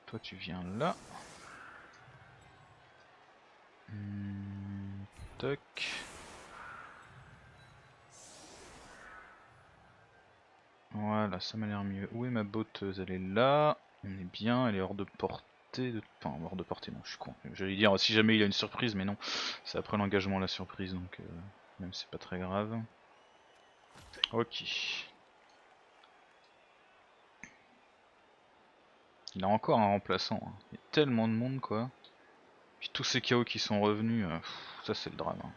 Toi tu viens là. Hmm, toc. Voilà, ça m'a l'air mieux. Où est ma botteuse Elle est là. On est bien, elle est hors de portée. De... Enfin, hors de portée, non, je suis con. J'allais dire si jamais il a une surprise, mais non. C'est après l'engagement la surprise, donc euh, même c'est pas très grave. Ok. Il a encore un remplaçant. Hein. Il y a tellement de monde quoi. Puis tous ces chaos qui sont revenus, euh, ça c'est le drame. Hein.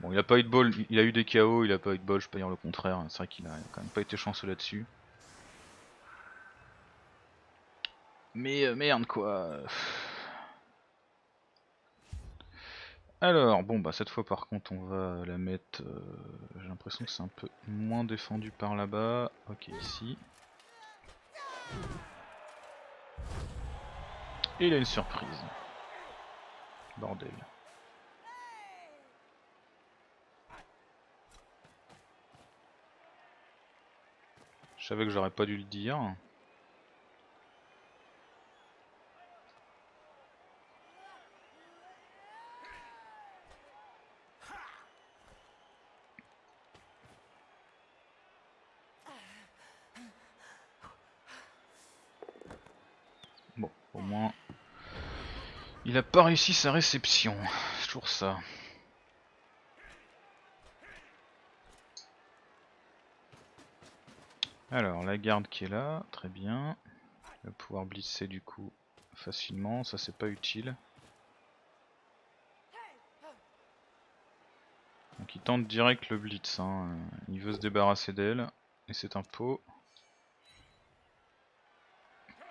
Bon, il a pas eu de bol, il a eu des chaos, il a pas eu de bol, je peux dire le contraire. C'est vrai qu'il a, quand même pas été chanceux là-dessus. Mais euh, merde quoi. Alors, bon bah cette fois par contre on va la mettre, euh, j'ai l'impression que c'est un peu moins défendu par là-bas. Ok ici. Et il a une surprise. Bordel. Je savais que j'aurais pas dû le dire. Il a pas réussi sa réception. C'est toujours ça. Alors, la garde qui est là, très bien. Il va pouvoir blitzer du coup facilement, ça c'est pas utile. Donc il tente direct le blitz, hein. il veut se débarrasser d'elle, et c'est un pot.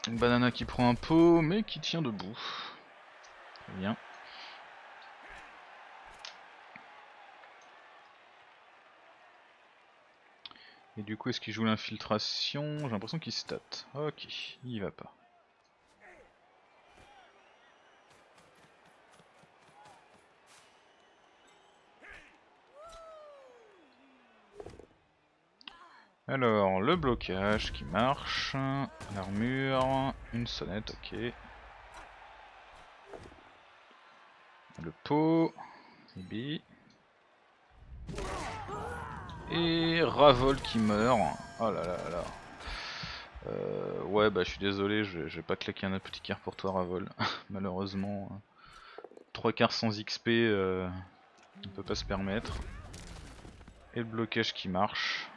Une banana qui prend un pot, mais qui tient debout bien. Et du coup, est-ce qu'il joue l'infiltration? J'ai l'impression qu'il stat. Ok, il y va pas. Alors, le blocage qui marche, l'armure, une sonnette, ok. Le pot. Et Ravol qui meurt. Oh là là là. Euh, ouais bah je suis désolé, je, vais pas claquer un quart pour toi Ravol. Malheureusement. 3 quarts sans XP, euh, on peut pas se permettre. Et le blocage qui marche.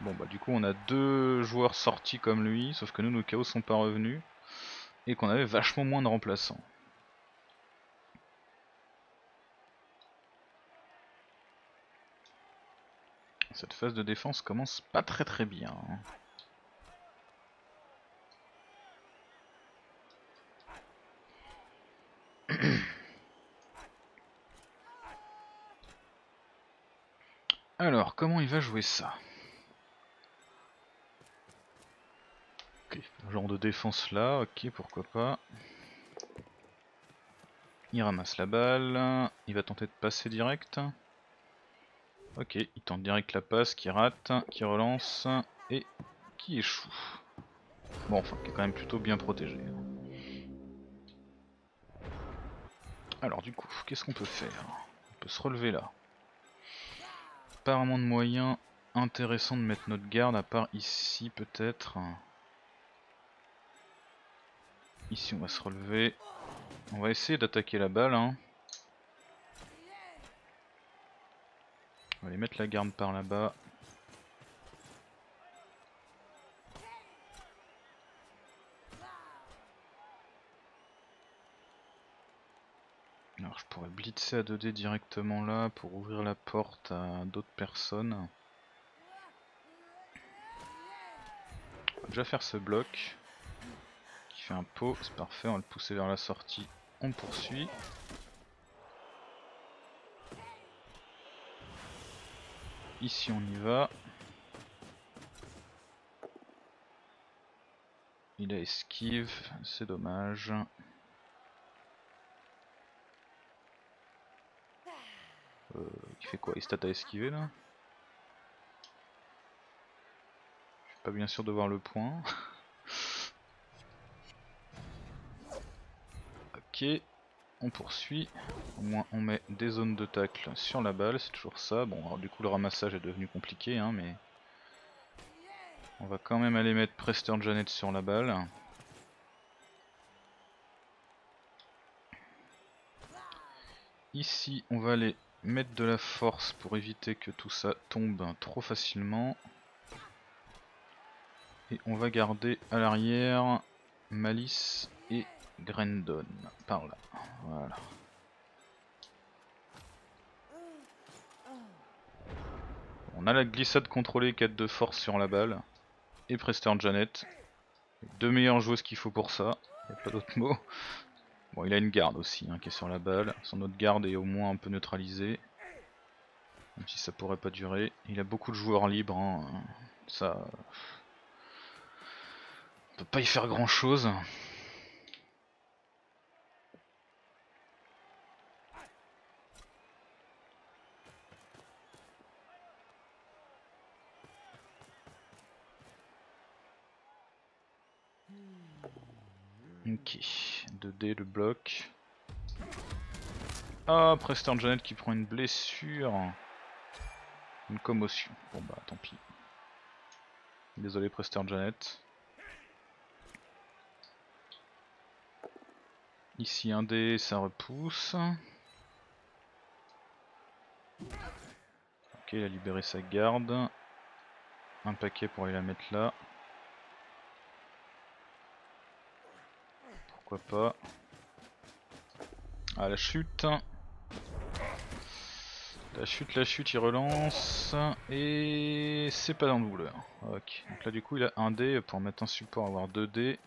Bon bah du coup on a deux joueurs sortis comme lui, sauf que nous nos chaos sont pas revenus. Et qu'on avait vachement moins de remplaçants. Cette phase de défense commence pas très très bien. Alors, comment il va jouer ça? Genre de défense là, ok, pourquoi pas. Il ramasse la balle, il va tenter de passer direct. Ok, il tente direct la passe, qui rate, qui relance, et qui échoue. Bon, enfin, qui est quand même plutôt bien protégé. Alors du coup, qu'est-ce qu'on peut faire? On peut se relever là. Pas vraiment de moyens intéressants de mettre notre garde, à part ici peut-être. Ici on va se relever. On va essayer d'attaquer la balle. Hein. On va aller mettre la garde par là-bas. Alors je pourrais blitzer à 2D directement là pour ouvrir la porte à d'autres personnes. On va déjà faire ce bloc fait un pot, c'est parfait, on va le pousser vers la sortie, on poursuit. Ici on y va. Il a esquive, c'est dommage. Euh, il fait quoi? Il stat à esquiver là? Je suis pas bien sûr de voir le point. on poursuit. Au moins on met des zones de tacle sur la balle, c'est toujours ça. Bon alors du coup le ramassage est devenu compliqué hein, mais... On va quand même aller mettre Prester Janet sur la balle. Ici on va aller mettre de la force pour éviter que tout ça tombe trop facilement. Et on va garder à l'arrière Malice Grendon, par là. Voilà. On a la glissade contrôlée 4 de force sur la balle. Et Prester Janet. Deux meilleures joueuses qu'il faut pour ça. Y pas d'autre mot. Bon, il a une garde aussi hein, qui est sur la balle. Son autre garde est au moins un peu neutralisée. Même si ça pourrait pas durer. Il a beaucoup de joueurs libres. Hein. Ça. On peut pas y faire grand chose. Ok, 2D le bloc. Ah, Preston Janet qui prend une blessure. Une commotion. Bon bah tant pis. Désolé Preston Janet. Ici un dé, ça repousse. Ok, il a libéré sa garde. Un paquet pour aller la mettre là. Pas. Ah la chute. La chute, la chute, il relance. Et c'est pas dans le douleur. Ok. Donc là du coup il a un dé pour mettre un support, avoir 2 dés.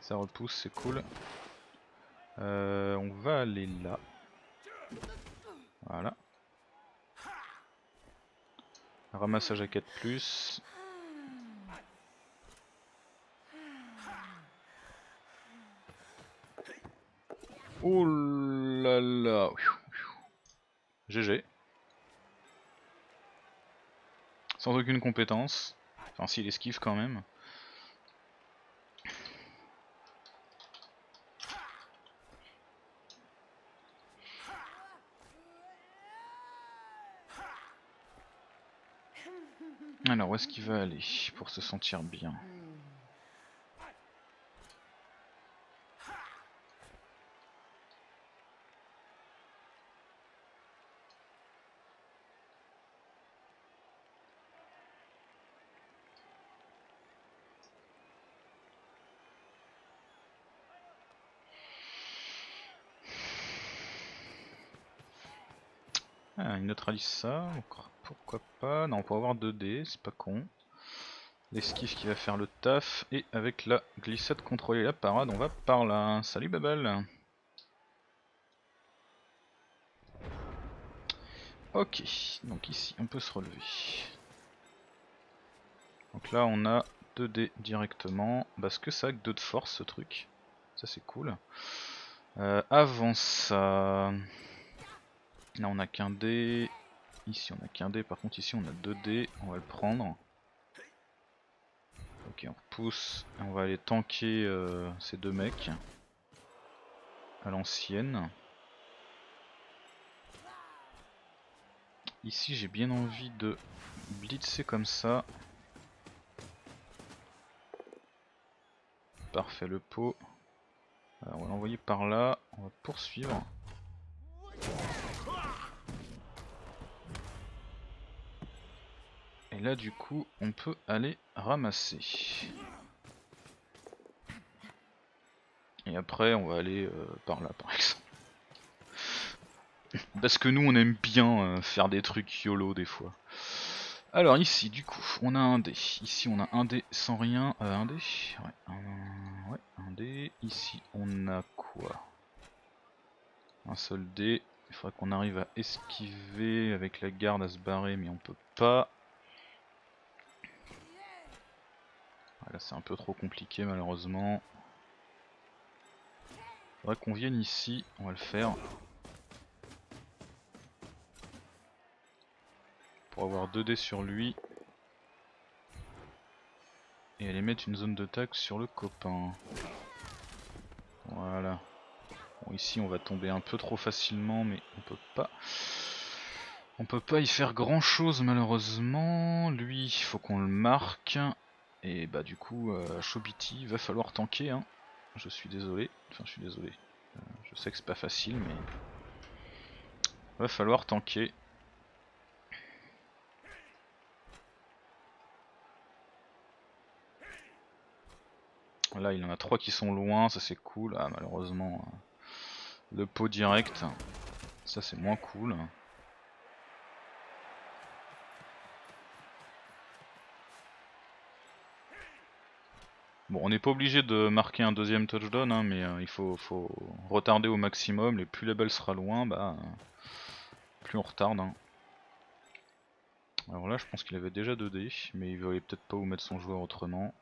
Ça repousse, c'est cool. Euh, on va aller là. Voilà. Ramassage à 4 plus. Oh là là. GG. Sans aucune compétence. Enfin s'il esquive quand même. Alors où est-ce qu'il va aller pour se sentir bien Ah, il ça, pourquoi pas. Non, on peut avoir 2D, c'est pas con. L'esquive qui va faire le taf, et avec la glissade contrôlée la parade, on va par là. Salut Babel Ok, donc ici on peut se relever. Donc là on a 2D directement. Bah ce que ça a 2 de force ce truc? Ça c'est cool. Euh, avant ça... Là on a qu'un dé. Ici on a qu'un dé, par contre ici on a deux dés, on va le prendre. Ok on pousse, on va aller tanker euh, ces deux mecs à l'ancienne. Ici j'ai bien envie de blitzer comme ça. Parfait le pot. on va l'envoyer par là, on va poursuivre. Là du coup on peut aller ramasser. Et après on va aller euh, par là par exemple. Parce que nous on aime bien euh, faire des trucs YOLO des fois. Alors ici du coup on a un dé. Ici on a un dé sans rien. Euh, un dé ouais un... un dé. Ici on a quoi? Un seul dé. Il faudrait qu'on arrive à esquiver avec la garde à se barrer mais on peut pas. Là c'est un peu trop compliqué malheureusement. Faudrait qu'on vienne ici, on va le faire. Pour avoir 2 dés sur lui. Et aller mettre une zone de tac sur le copain. Voilà. Bon ici on va tomber un peu trop facilement mais on peut pas. On peut pas y faire grand chose malheureusement. Lui, il faut qu'on le marque. Et bah du coup, euh, Shobiti, va falloir tanker. Hein. Je suis désolé. Enfin, je suis désolé. Euh, je sais que c'est pas facile, mais... Va falloir tanker. Là, il y en a trois qui sont loin, ça c'est cool. Ah, malheureusement, euh, le pot direct, ça c'est moins cool. Bon, on n'est pas obligé de marquer un deuxième touchdown, hein, mais euh, il faut, retarder au maximum. Et plus la balle sera loin, bah, plus on retarde. Hein. Alors là, je pense qu'il avait déjà 2 dés, mais il voulait peut-être pas où mettre son joueur autrement.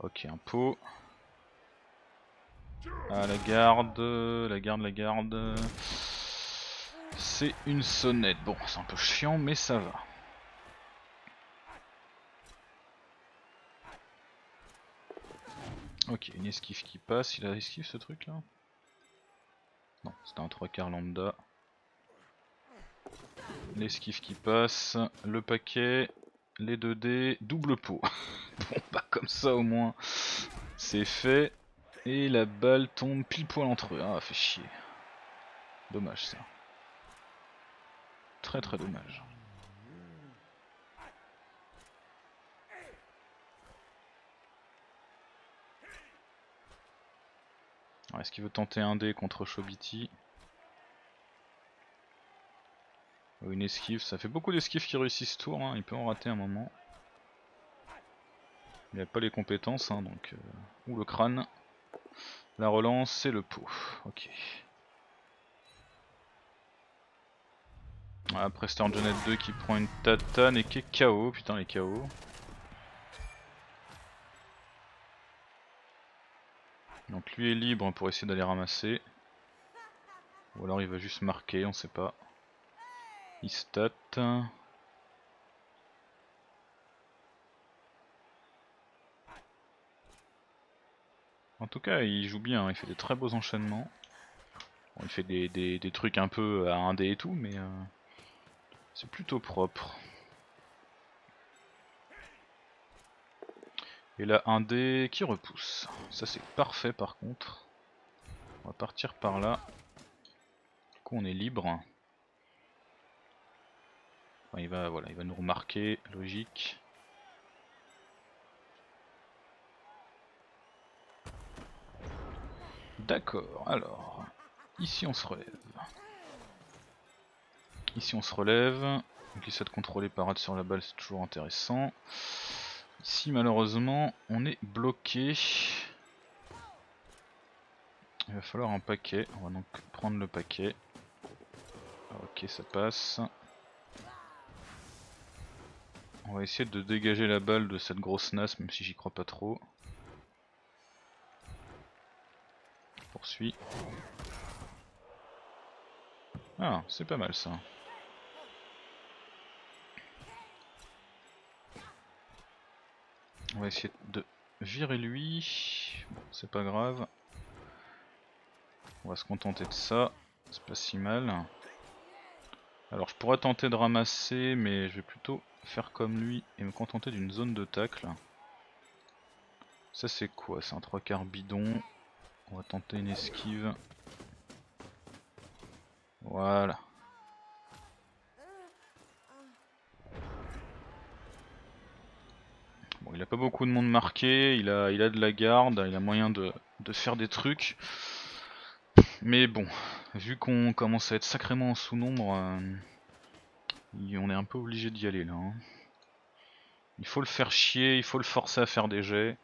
Ok, un pot. Ah, la garde, la garde, la garde. C'est une sonnette. Bon, c'est un peu chiant, mais ça va. Ok, une esquive qui passe, il a esquive ce truc là Non, c'était un 3 quarts lambda. L'esquive qui passe, le paquet, les 2 dés, double pot. bon bah comme ça au moins c'est fait. Et la balle tombe pile poil entre eux. Ah fait chier. Dommage ça. Très très dommage. Est-ce qu'il veut tenter un dé contre Shobiti Une esquive, ça fait beaucoup d'esquives qui réussissent tour, hein. il peut en rater un moment. Il n'a pas les compétences, hein, donc... Euh, ou le crâne. La relance, c'est le pot. Ok. Après Star Janet 2 qui prend une tatane et qui est KO, putain les KO. Donc lui est libre pour essayer d'aller ramasser. Ou alors il va juste marquer, on sait pas. Il stat. En tout cas, il joue bien, il fait des très beaux enchaînements. il fait des, trucs un peu à 1D et tout, mais euh, c'est plutôt propre. Et là, un dé qui repousse. Ça, c'est parfait par contre. On va partir par là. Du coup, on est libre. il, va, voilà, il va nous remarquer, logique. D'accord, alors, ici on se relève. Ici on se relève, donc essaie de contrôler parade sur la balle, c'est toujours intéressant. Ici malheureusement on est bloqué. Il va falloir un paquet, on va donc prendre le paquet. Ok ça passe. On va essayer de dégager la balle de cette grosse nas même si j'y crois pas trop. Poursuit. Ah, c'est pas mal ça. On va essayer de virer lui. Bon, c'est pas grave. On va se contenter de ça. C'est pas si mal. Alors je pourrais tenter de ramasser, mais je vais plutôt faire comme lui et me contenter d'une zone de tacle. Ça c'est quoi? C'est un trois quarts bidon. On va tenter une esquive. Voilà. Bon, il a pas beaucoup de monde marqué, il a, de la garde, il a moyen de, faire des trucs. Mais bon, vu qu'on commence à être sacrément en sous-nombre, euh, on est un peu obligé d'y aller là. Hein. Il faut le faire chier, il faut le forcer à faire des jets.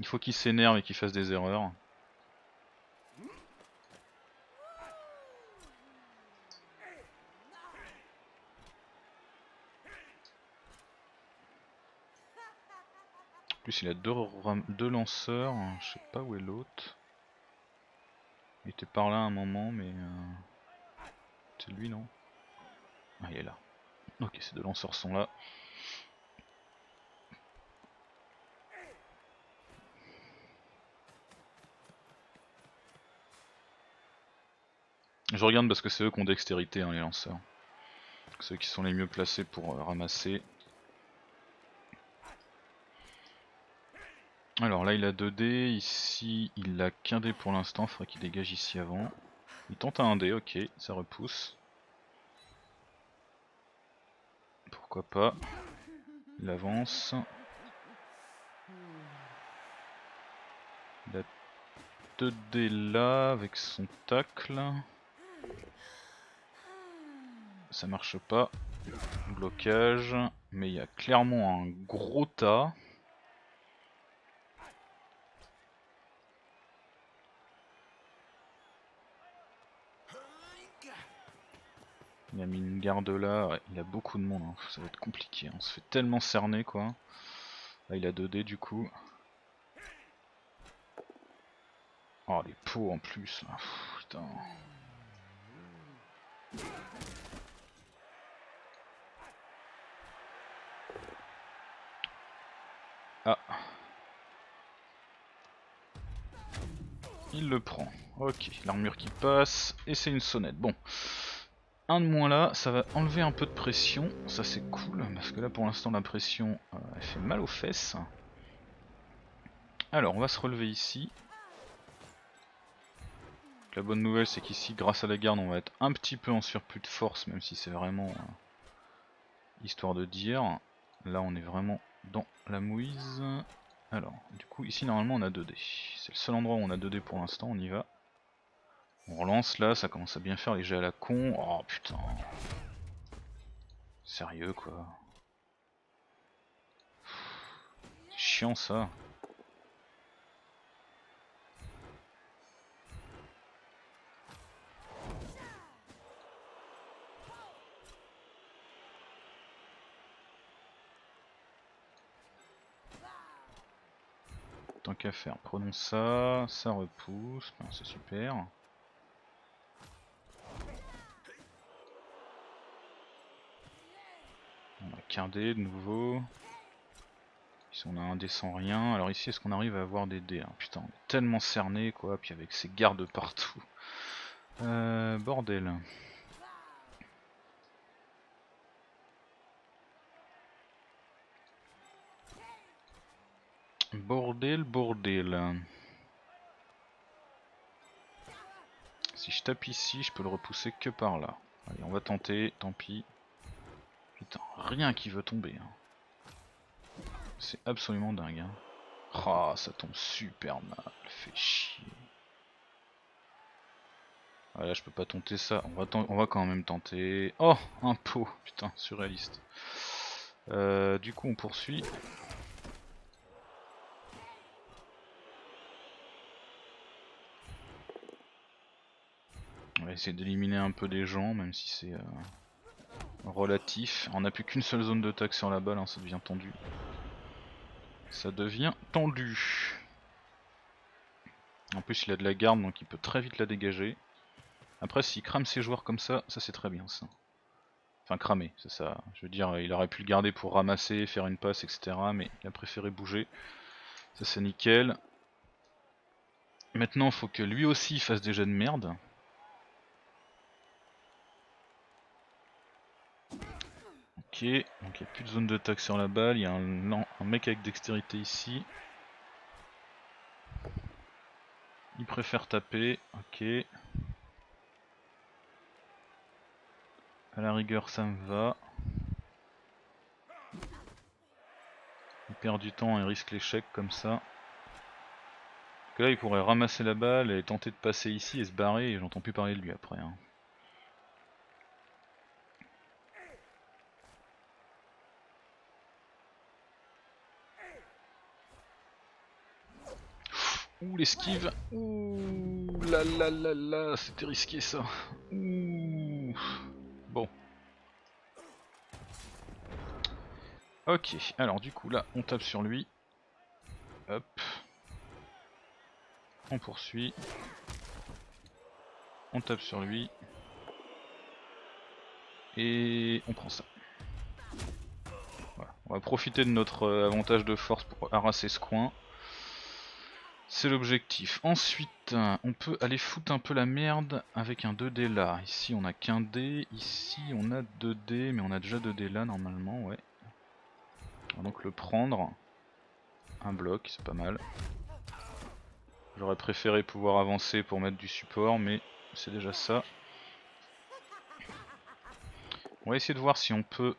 Il faut qu'il s'énerve et qu'il fasse des erreurs. Plus il a deux, lanceurs, je sais pas où est l'autre. Il était par là un moment mais... Euh, c'est lui non? Ah il est là. Ok ces deux lanceurs sont là. Je regarde parce que c'est eux qui ont dextérité hein, les lanceurs. Ceux qui sont les mieux placés pour euh, ramasser. Alors là il a 2 dés, ici il a qu'un dé pour l'instant, faudrait qu'il dégage ici avant. Il tente un dé, ok, ça repousse. Pourquoi pas. Il avance. Il a 2 dés là avec son tacle. Ça marche pas. Blocage. Mais il y a clairement un gros tas. Il a mis une garde là, il a beaucoup de monde, hein. ça va être compliqué, hein. on se fait tellement cerner quoi. Là il a 2D du coup. Oh les pots en plus là, putain. Ah. Il le prend. Ok, l'armure qui passe, et c'est une sonnette. Bon. Un de moins là, ça va enlever un peu de pression, ça c'est cool, parce que là pour l'instant la pression euh, elle fait mal aux fesses. Alors on va se relever ici. La bonne nouvelle c'est qu'ici grâce à la garde on va être un petit peu en surplus de force, même si c'est vraiment euh, histoire de dire. Là on est vraiment dans la mouise. Alors du coup ici normalement on a 2 dés. C'est le seul endroit où on a 2 dés pour l'instant, on y va. On relance là, ça commence à bien faire les jets à la con. Oh putain. Sérieux quoi. Chiant ça. Tant qu'à faire, prenons ça, ça repousse, c'est super. De nouveau. Ici on a un dé sans rien. Alors ici est-ce qu'on arrive à avoir des dés hein? Putain, on est tellement cerné quoi, puis avec ces gardes partout. Euh, bordel. Bordel, bordel. Si je tape ici, je peux le repousser que par là. Allez, on va tenter, tant pis. Putain, rien qui veut tomber. Hein. C'est absolument dingue. Hein. Oh, ça tombe super mal, fait chier. Voilà, je peux pas tenter ça. On va, on va quand même tenter. Oh, un pot, putain, surréaliste. Euh, du coup, on poursuit. On va essayer d'éliminer un peu des gens, même si c'est euh, relatif. On n'a plus qu'une seule zone d'attaque sur la balle, hein, ça devient tendu. Ça devient tendu. En plus il a de la garde donc il peut très vite la dégager. Après s'il crame ses joueurs comme ça, ça c'est très bien ça. Enfin cramer, c'est ça. Je veux dire, il aurait pu le garder pour ramasser, faire une passe, etc. Mais il a préféré bouger. Ça c'est nickel. Maintenant faut que lui aussi fasse des jets de merde. Donc il n'y a plus de zone d'attaque sur la balle, il y a un, mec avec dextérité ici. Il préfère taper, ok. À la rigueur ça me va. Il perd du temps et risque l'échec comme ça. là il pourrait ramasser la balle et tenter de passer ici et se barrer et j'entends plus parler de lui après. Hein. Ouh l'esquive Ouh là là là là C'était risqué ça Ouh Bon. Ok, alors du coup là on tape sur lui. Hop. On poursuit. On tape sur lui. Et on prend ça. Voilà. On va profiter de notre euh, avantage de force pour harasser ce coin. C'est l'objectif. Ensuite, on peut aller foutre un peu la merde avec un 2D là. Ici on a qu'un D, ici on a 2D, mais on a déjà 2D là normalement, ouais. On va donc le prendre. Un bloc, c'est pas mal. J'aurais préféré pouvoir avancer pour mettre du support, mais c'est déjà ça. On va essayer de voir si on peut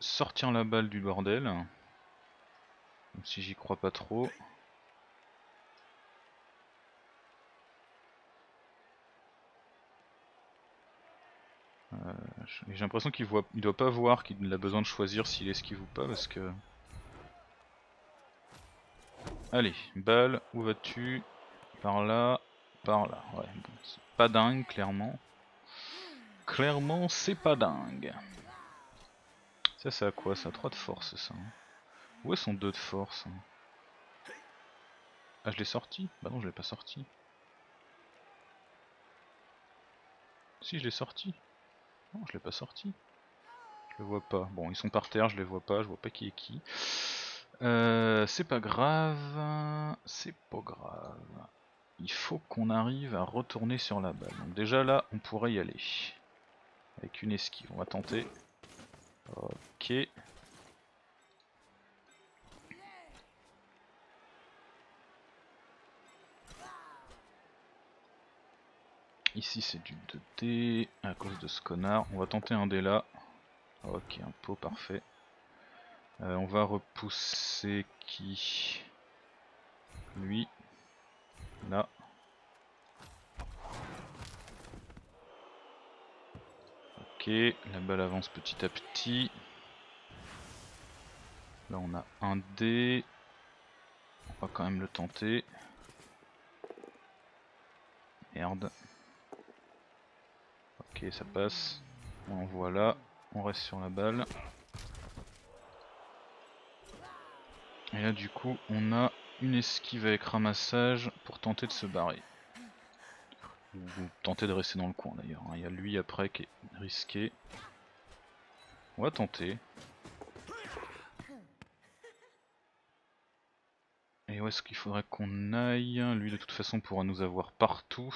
sortir la balle du bordel. Même si j'y crois pas trop. Euh, j'ai l'impression qu'il voit, il doit pas voir qu'il a besoin de choisir s'il esquive ou pas parce que. Allez, balle, où vas-tu? Par là, par là. Ouais, bon, c'est pas dingue, clairement. Clairement, c'est pas dingue. Ça, c'est à quoi ça? 3 de force, ça. Hein. Où est son 2 de force hein? Ah, je l'ai sorti? Bah non, je l'ai pas sorti. Si, je l'ai sorti. Non, je l'ai pas sorti. Je le vois pas. Bon, ils sont par terre, je les vois pas, je vois pas qui est qui. Euh, c'est pas grave, c'est pas grave. Il faut qu'on arrive à retourner sur la balle. Donc déjà là, on pourrait y aller. Avec une esquive, on va tenter. Ok. Ici c'est du 2D à cause de ce connard. On va tenter un dé là. Ok, un pot parfait. Euh, on va repousser qui? Lui. Là. Ok, la balle avance petit à petit. Là on a un dé. On va quand même le tenter. Merde. Ok, ça passe. On envoie là. On reste sur la balle. Et là, du coup, on a une esquive avec ramassage pour tenter de se barrer. Ou tenter de rester dans le coin d'ailleurs. Hein. Il y a lui après qui est risqué. On va tenter. Et où est-ce qu'il faudrait qu'on aille? Lui de toute façon pourra nous avoir partout.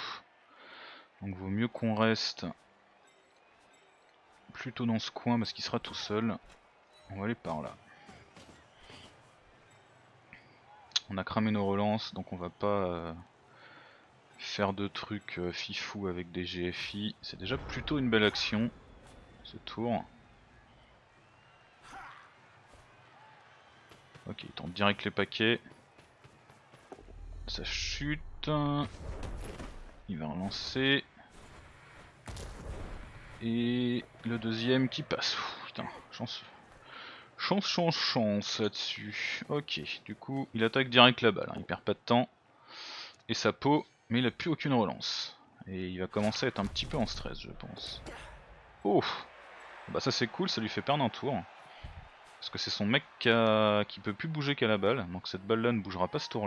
Donc vaut mieux qu'on reste plutôt dans ce coin parce qu'il sera tout seul. On va aller par là. On a cramé nos relances donc on va pas euh, faire de trucs euh, fifou avec des GFI. C'est déjà plutôt une belle action ce tour. Ok, il tente direct les paquets. Ça chute. Il va relancer. Et le deuxième qui passe. putain, chance. Chance, chance, chance là-dessus. Ok, du coup, il attaque direct la balle. Hein. Il perd pas de temps. Et sa peau, mais il a plus aucune relance. Et il va commencer à être un petit peu en stress, je pense. Oh Bah ça c'est cool, ça lui fait perdre un tour. Parce que c'est son mec qui, peut plus bouger qu'à la balle. Donc cette balle là ne bougera pas ce tour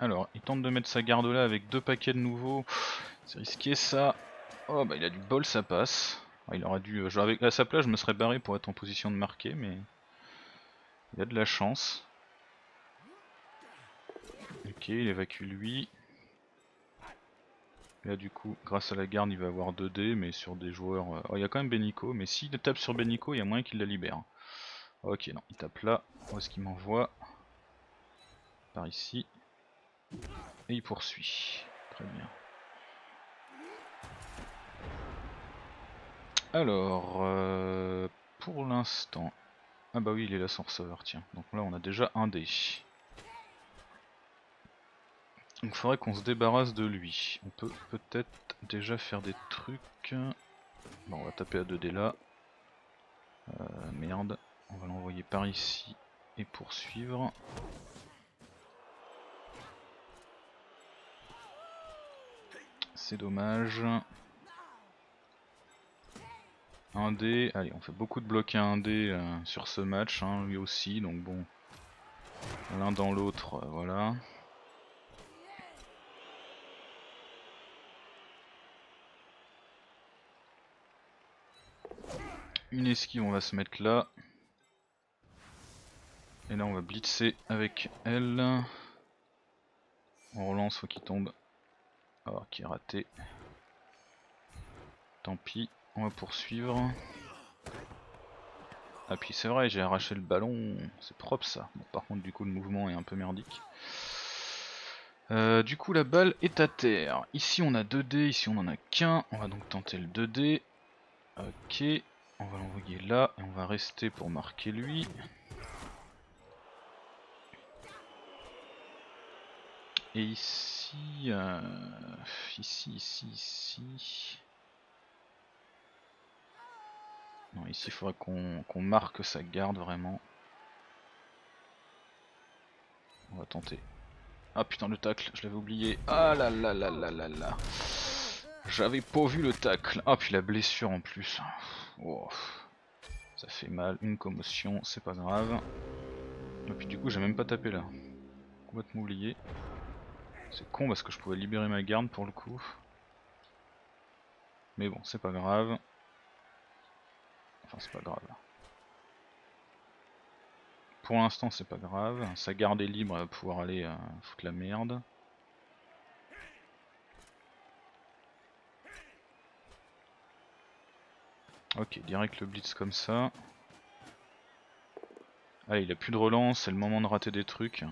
Alors, il tente de mettre sa garde là avec deux paquets de nouveaux. C'est risqué ça. Oh bah il a du bol, ça passe. Ah, il aurait dû. Euh, avec, à sa place, je me serais barré pour être en position de marquer, mais. Il a de la chance. Ok, il évacue lui. Là du coup, grâce à la garde, il va avoir 2D, mais sur des joueurs... Euh, oh, il y a quand même Benico, mais s'il tape sur Benico, il y a moyen qu'il la libère. Ok, non, il tape là. Où est-ce qu'il m'envoie? Par ici. Et il poursuit. Très bien. Alors, euh, pour l'instant... Ah bah oui, il est là son receveur, tiens. Donc là, on a déjà un dé. Donc faudrait qu'on se débarrasse de lui. On peut peut-être déjà faire des trucs. Bon, on va taper à 2D là. Euh, merde, on va l'envoyer par ici et poursuivre. C'est dommage. Un dé, allez on fait beaucoup de blocs à un dé euh, sur ce match, hein, lui aussi, donc bon, l'un dans l'autre, euh, voilà. Une esquive, on va se mettre là. Et là on va blitzer avec elle. On relance, faut qu'il tombe. Oh, qui est raté. Tant pis, on va poursuivre. Ah puis c'est vrai, j'ai arraché le ballon, c'est propre ça. par contre du coup le mouvement est un peu merdique. Euh, du coup la balle est à terre. Ici on a 2 dés, ici on en a qu'un. On va donc tenter le 2D. Ok, on va l'envoyer là et on va rester pour marquer lui. Et ici, euh, ici, ici, ici. Non, ici il faudrait qu'on marque sa garde vraiment. On va tenter. Ah putain le tacle, je l'avais oublié. Ah là là là là là là. J'avais pas vu le tacle. Ah puis la blessure en plus. Oh. Ça fait mal, une commotion, c'est pas grave. Et puis du coup j'ai même pas tapé là. Complètement oublié. C'est con parce que je pouvais libérer ma garde pour le coup. Mais bon, c'est pas grave. Enfin, c'est pas grave. Pour l'instant, c'est pas grave. Sa garde est libre, elle va pouvoir aller euh, foutre la merde. Ok, direct le blitz comme ça. Allez, il a plus de relance, c'est le moment de rater des trucs.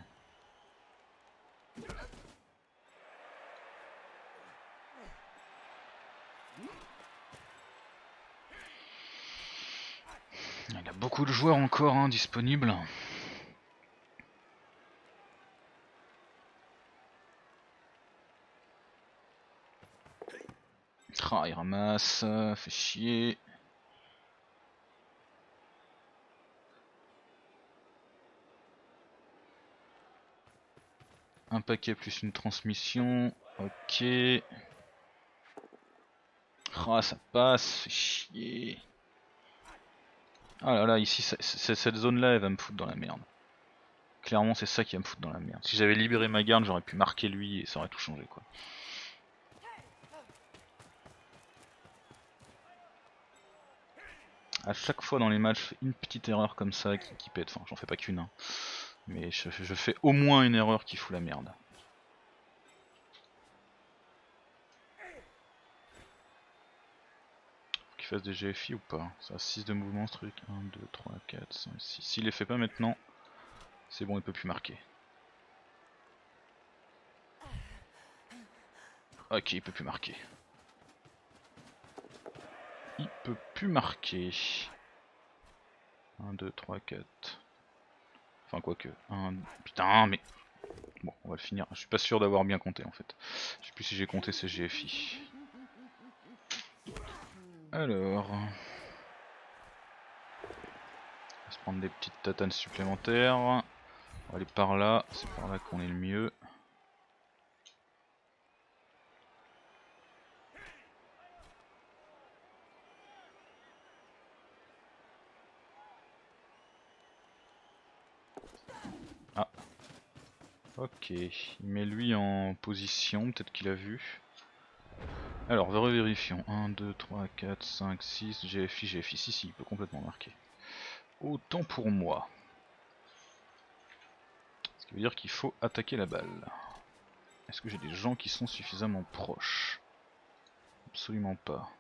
Beaucoup de joueurs encore hein, disponibles. Ah, il ramasse, fait chier. Un paquet plus une transmission. Ok. Ah, ça passe, fait chier. Ah là là, ici, c cette zone-là, elle va me foutre dans la merde. Clairement, c'est ça qui va me foutre dans la merde. Si j'avais libéré ma garde, j'aurais pu marquer lui et ça aurait tout changé, quoi. à chaque fois dans les matchs une petite erreur comme ça qui, pète, enfin j'en fais pas qu'une, hein. mais je, fais au moins une erreur qui fout la merde. Fasse des GFI ou pas Ça a 6 de mouvement ce truc. 1, 2, 3, 4, 5, 6. S'il les fait pas maintenant, c'est bon, il peut plus marquer. Ok, il peut plus marquer. Il peut plus marquer. 1, 2, 3, 4. Enfin, quoique. 1. Putain, mais. Bon, on va le finir. Je suis pas sûr d'avoir bien compté en fait. Je sais plus si j'ai compté ces GFI. Alors. On va se prendre des petites tatanes supplémentaires. On va aller par là. C'est par là qu'on est le mieux. Ok, il met lui en position, peut-être qu'il a vu. Alors, revérifions. 1, 2, 3, 4, 5, 6, GFI, GFI. Si, si, il peut complètement marquer. Autant pour moi. Ce qui veut dire qu'il faut attaquer la balle. Est-ce que j'ai des gens qui sont suffisamment proches? Absolument pas.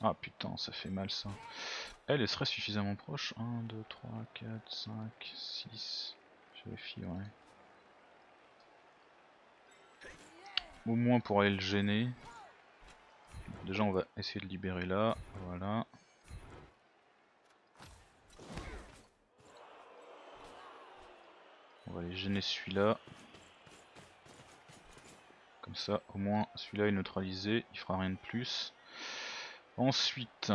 Ah putain, ça fait mal ça. Elle, elle serait suffisamment proche. 1, 2, 3, 4, 5, 6. GFI, ouais. Au moins pour aller le gêner. Déjà on va essayer de libérer là, voilà. On va aller gêner celui-là. Comme ça au moins celui-là est neutralisé, il fera rien de plus. Ensuite...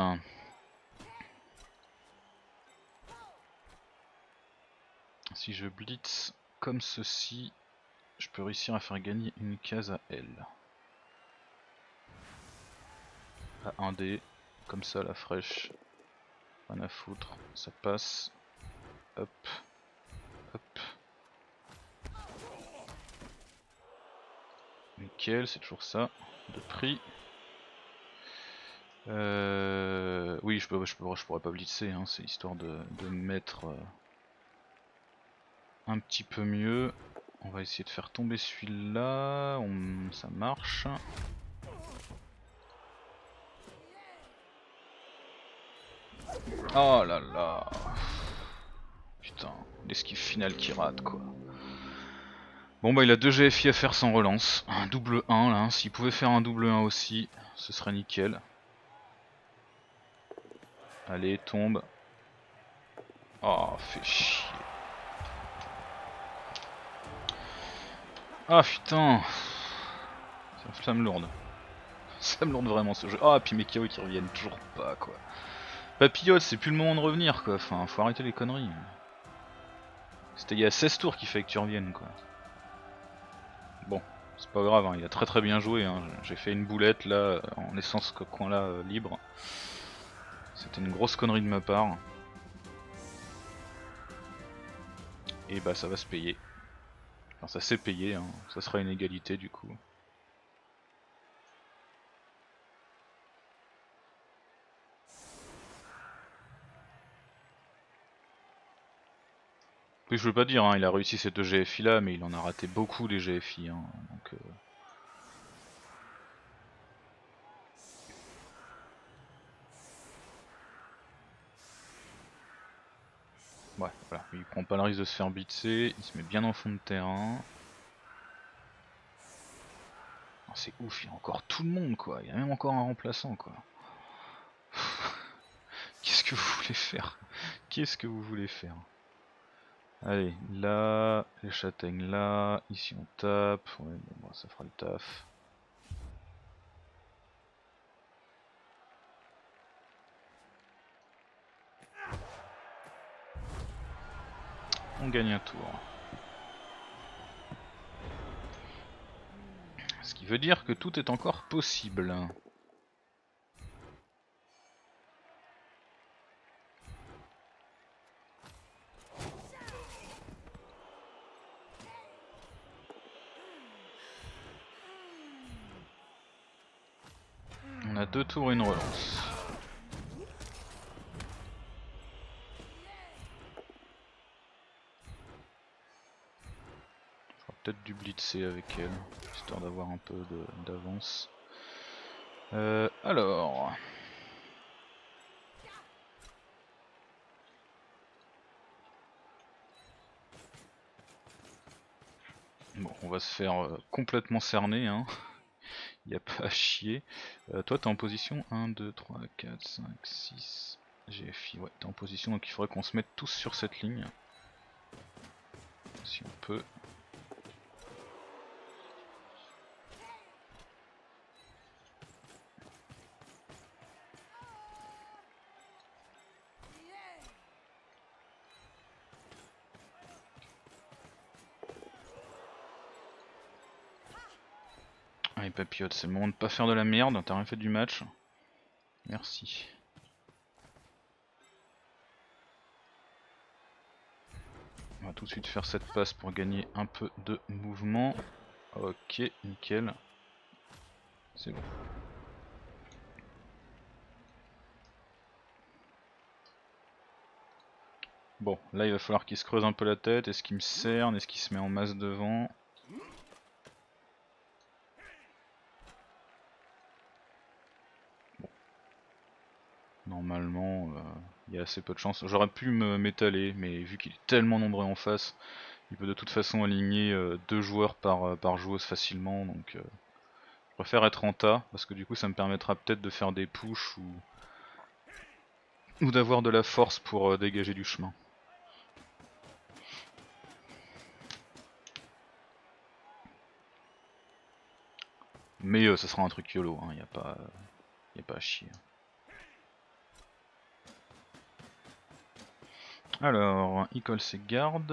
Si je blitz comme ceci, je peux réussir à faire gagner une case à elle. À 1D, comme ça la fraîche. Rien à foutre, ça passe. Hop, hop. Nickel, c'est toujours ça, de prix. Euh, oui, je, peux, je pourrais pas blitzer, hein, c'est histoire de, de mettre euh, un petit peu mieux. On va essayer de faire tomber celui-là. Ça marche. Oh là là. Putain, l'esquive finale qui rate quoi. Bon bah il a deux GFI à faire sans relance. Un double 1 là. S'il pouvait faire un double 1 aussi, ce serait nickel. Allez, tombe. Oh, fait chier. Ah putain une flamme lourde. Ça me lourde vraiment ce jeu. Ah puis mes qui reviennent toujours pas quoi. Papillote c'est plus le moment de revenir quoi. Enfin faut arrêter les conneries. C'était il y a 16 tours qu'il fallait que tu reviennes quoi. Bon, c'est pas grave, hein. il a très très bien joué. Hein. J'ai fait une boulette là en laissant ce coin là euh, libre. C'était une grosse connerie de ma part. Et bah ça va se payer ça s'est payé, hein. ça sera une égalité du coup. Oui, je veux pas dire, hein, il a réussi ces deux GFI là, mais il en a raté beaucoup des GFI. Hein, donc, euh. Ouais, il prend pas le risque de se faire bitser, il se met bien en fond de terrain. Oh, c'est ouf, il y a encore tout le monde quoi, il y a même encore un remplaçant quoi. Qu'est-ce que vous voulez faire? Qu'est-ce que vous voulez faire? Allez, là, les châtaignes là, ici on tape, ouais, bon, ça fera le taf. On gagne un tour. Ce qui veut dire que tout est encore possible. On a deux tours et une relance. Du blitzer avec elle, histoire d'avoir un peu d'avance. Euh, alors... Bon, on va se faire euh, complètement cerner, hein. Il n'y a pas à chier. Euh, toi, t'es en position 1, 2, 3, 4, 5, 6. GFI, ouais, t'es en position, donc il faudrait qu'on se mette tous sur cette ligne. Si on peut. Allez papillote, c'est le moment de pas faire de la merde, t'as rien fait du match. Merci. On va tout de suite faire cette passe pour gagner un peu de mouvement. Ok, nickel. C'est bon. Bon, là il va falloir qu'il se creuse un peu la tête. Est-ce qu'il me cerne? Est-ce qu'il se met en masse devant? Normalement, euh, il y a assez peu de chance. J'aurais pu m'étaler, mais vu qu'il est tellement nombreux en face, il peut de toute façon aligner euh, deux joueurs par, euh, par joueuse facilement. Donc, je préfère être en tas, parce que du coup ça me permettra peut-être de faire des push ou, d'avoir de la force pour dégager du chemin. Mais ça sera un truc YOLO, il hein, n'y a, pas, y a pas à chier. Alors, il colle ses gardes.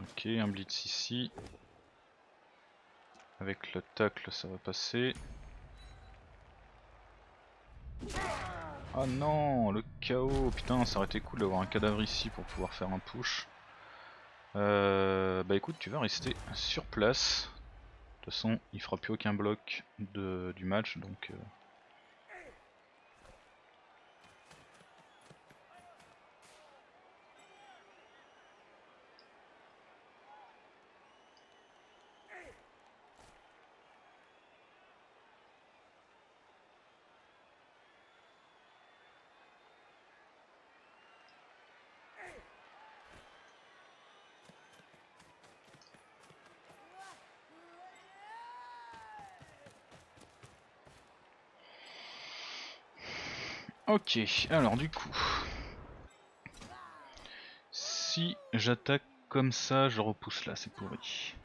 Ok, un blitz ici. Avec le tacle, ça va passer. Oh non, le chaos, putain ça aurait été cool d'avoir un cadavre ici pour pouvoir faire un push. Euh, bah écoute, tu vas rester sur place. De toute façon, il fera plus aucun bloc de, du match, donc... Euh, Ok, alors du coup... Si j'attaque comme ça, je repousse là, c'est pourri.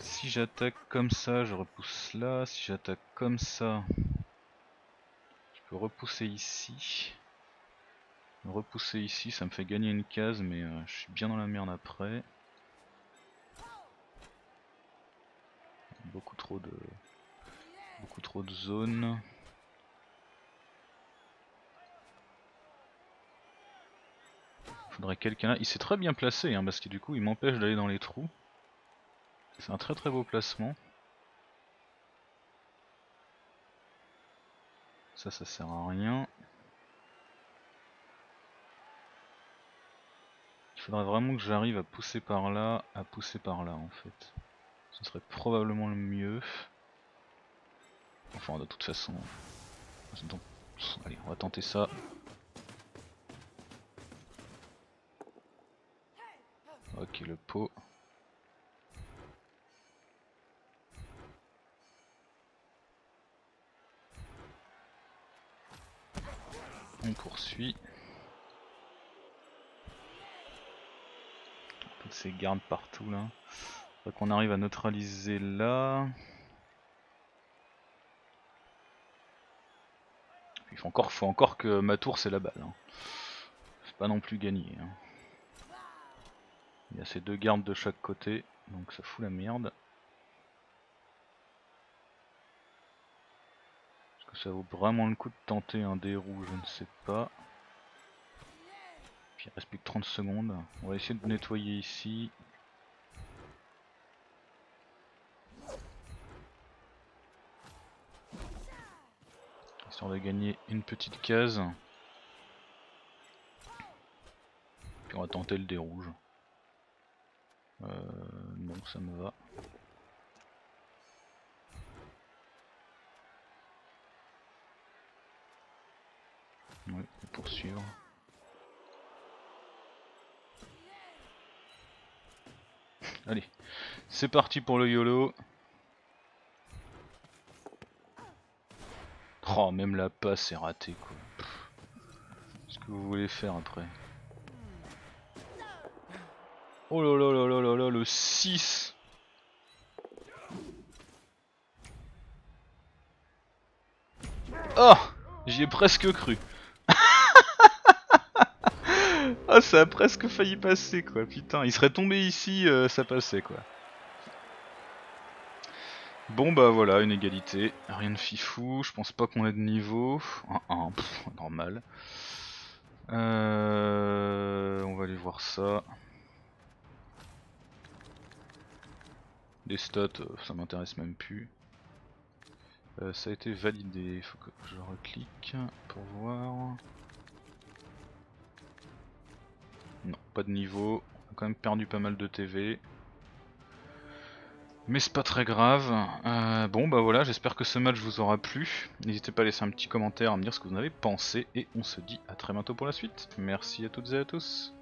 Si j'attaque comme ça, je repousse là. Si j'attaque comme ça, je peux repousser ici. Repousser ici, ça me fait gagner une case, mais euh, je suis bien dans la merde après. Beaucoup trop de... Beaucoup trop de zones. Faudrait quelqu'un. Il s'est très bien placé hein, parce que du coup il m'empêche d'aller dans les trous. C'est un très très beau placement. Ça, ça sert à rien. Il faudrait vraiment que j'arrive à pousser par là, à pousser par là en fait. Ce serait probablement le mieux. Enfin de toute façon... Allez, on va tenter ça. Le pot. On poursuit. Toutes ces gardes partout là. Faut qu'on arrive à neutraliser là. Il faut encore, faut encore que ma tour c'est la balle. Hein. C'est pas non plus gagné. Hein. Il y a ces deux gardes de chaque côté, donc ça fout la merde. Est-ce que ça vaut vraiment le coup de tenter un dé rouge Je ne sais pas. Puis il reste plus que 30 secondes. On va essayer de nettoyer ici. Histoire de gagner une petite case. Puis on va tenter le dé rouge. Euh, non, ça me va. Ouais, poursuivre. Allez, c'est parti pour le YOLO. Oh, même la passe est ratée quoi. Qu'est-ce que vous voulez faire après? Oh là là là là là là, le 6 Oh J'y ai presque cru. Ah, ça a presque failli passer quoi, putain. Il serait tombé ici, euh, ça passait quoi. Bon bah voilà, une égalité, rien de fifou, je pense pas qu'on ait de niveau. 1-1, normal. Euh, on va aller voir ça. Les stats, euh, ça m'intéresse même plus. Euh, ça a été validé, faut que je reclique pour voir. Non, pas de niveau. On a quand même perdu pas mal de TV. Mais c'est pas très grave. Euh, bon bah voilà, j'espère que ce match vous aura plu. N'hésitez pas à laisser un petit commentaire, à me dire ce que vous en avez pensé. Et on se dit à très bientôt pour la suite. Merci à toutes et à tous.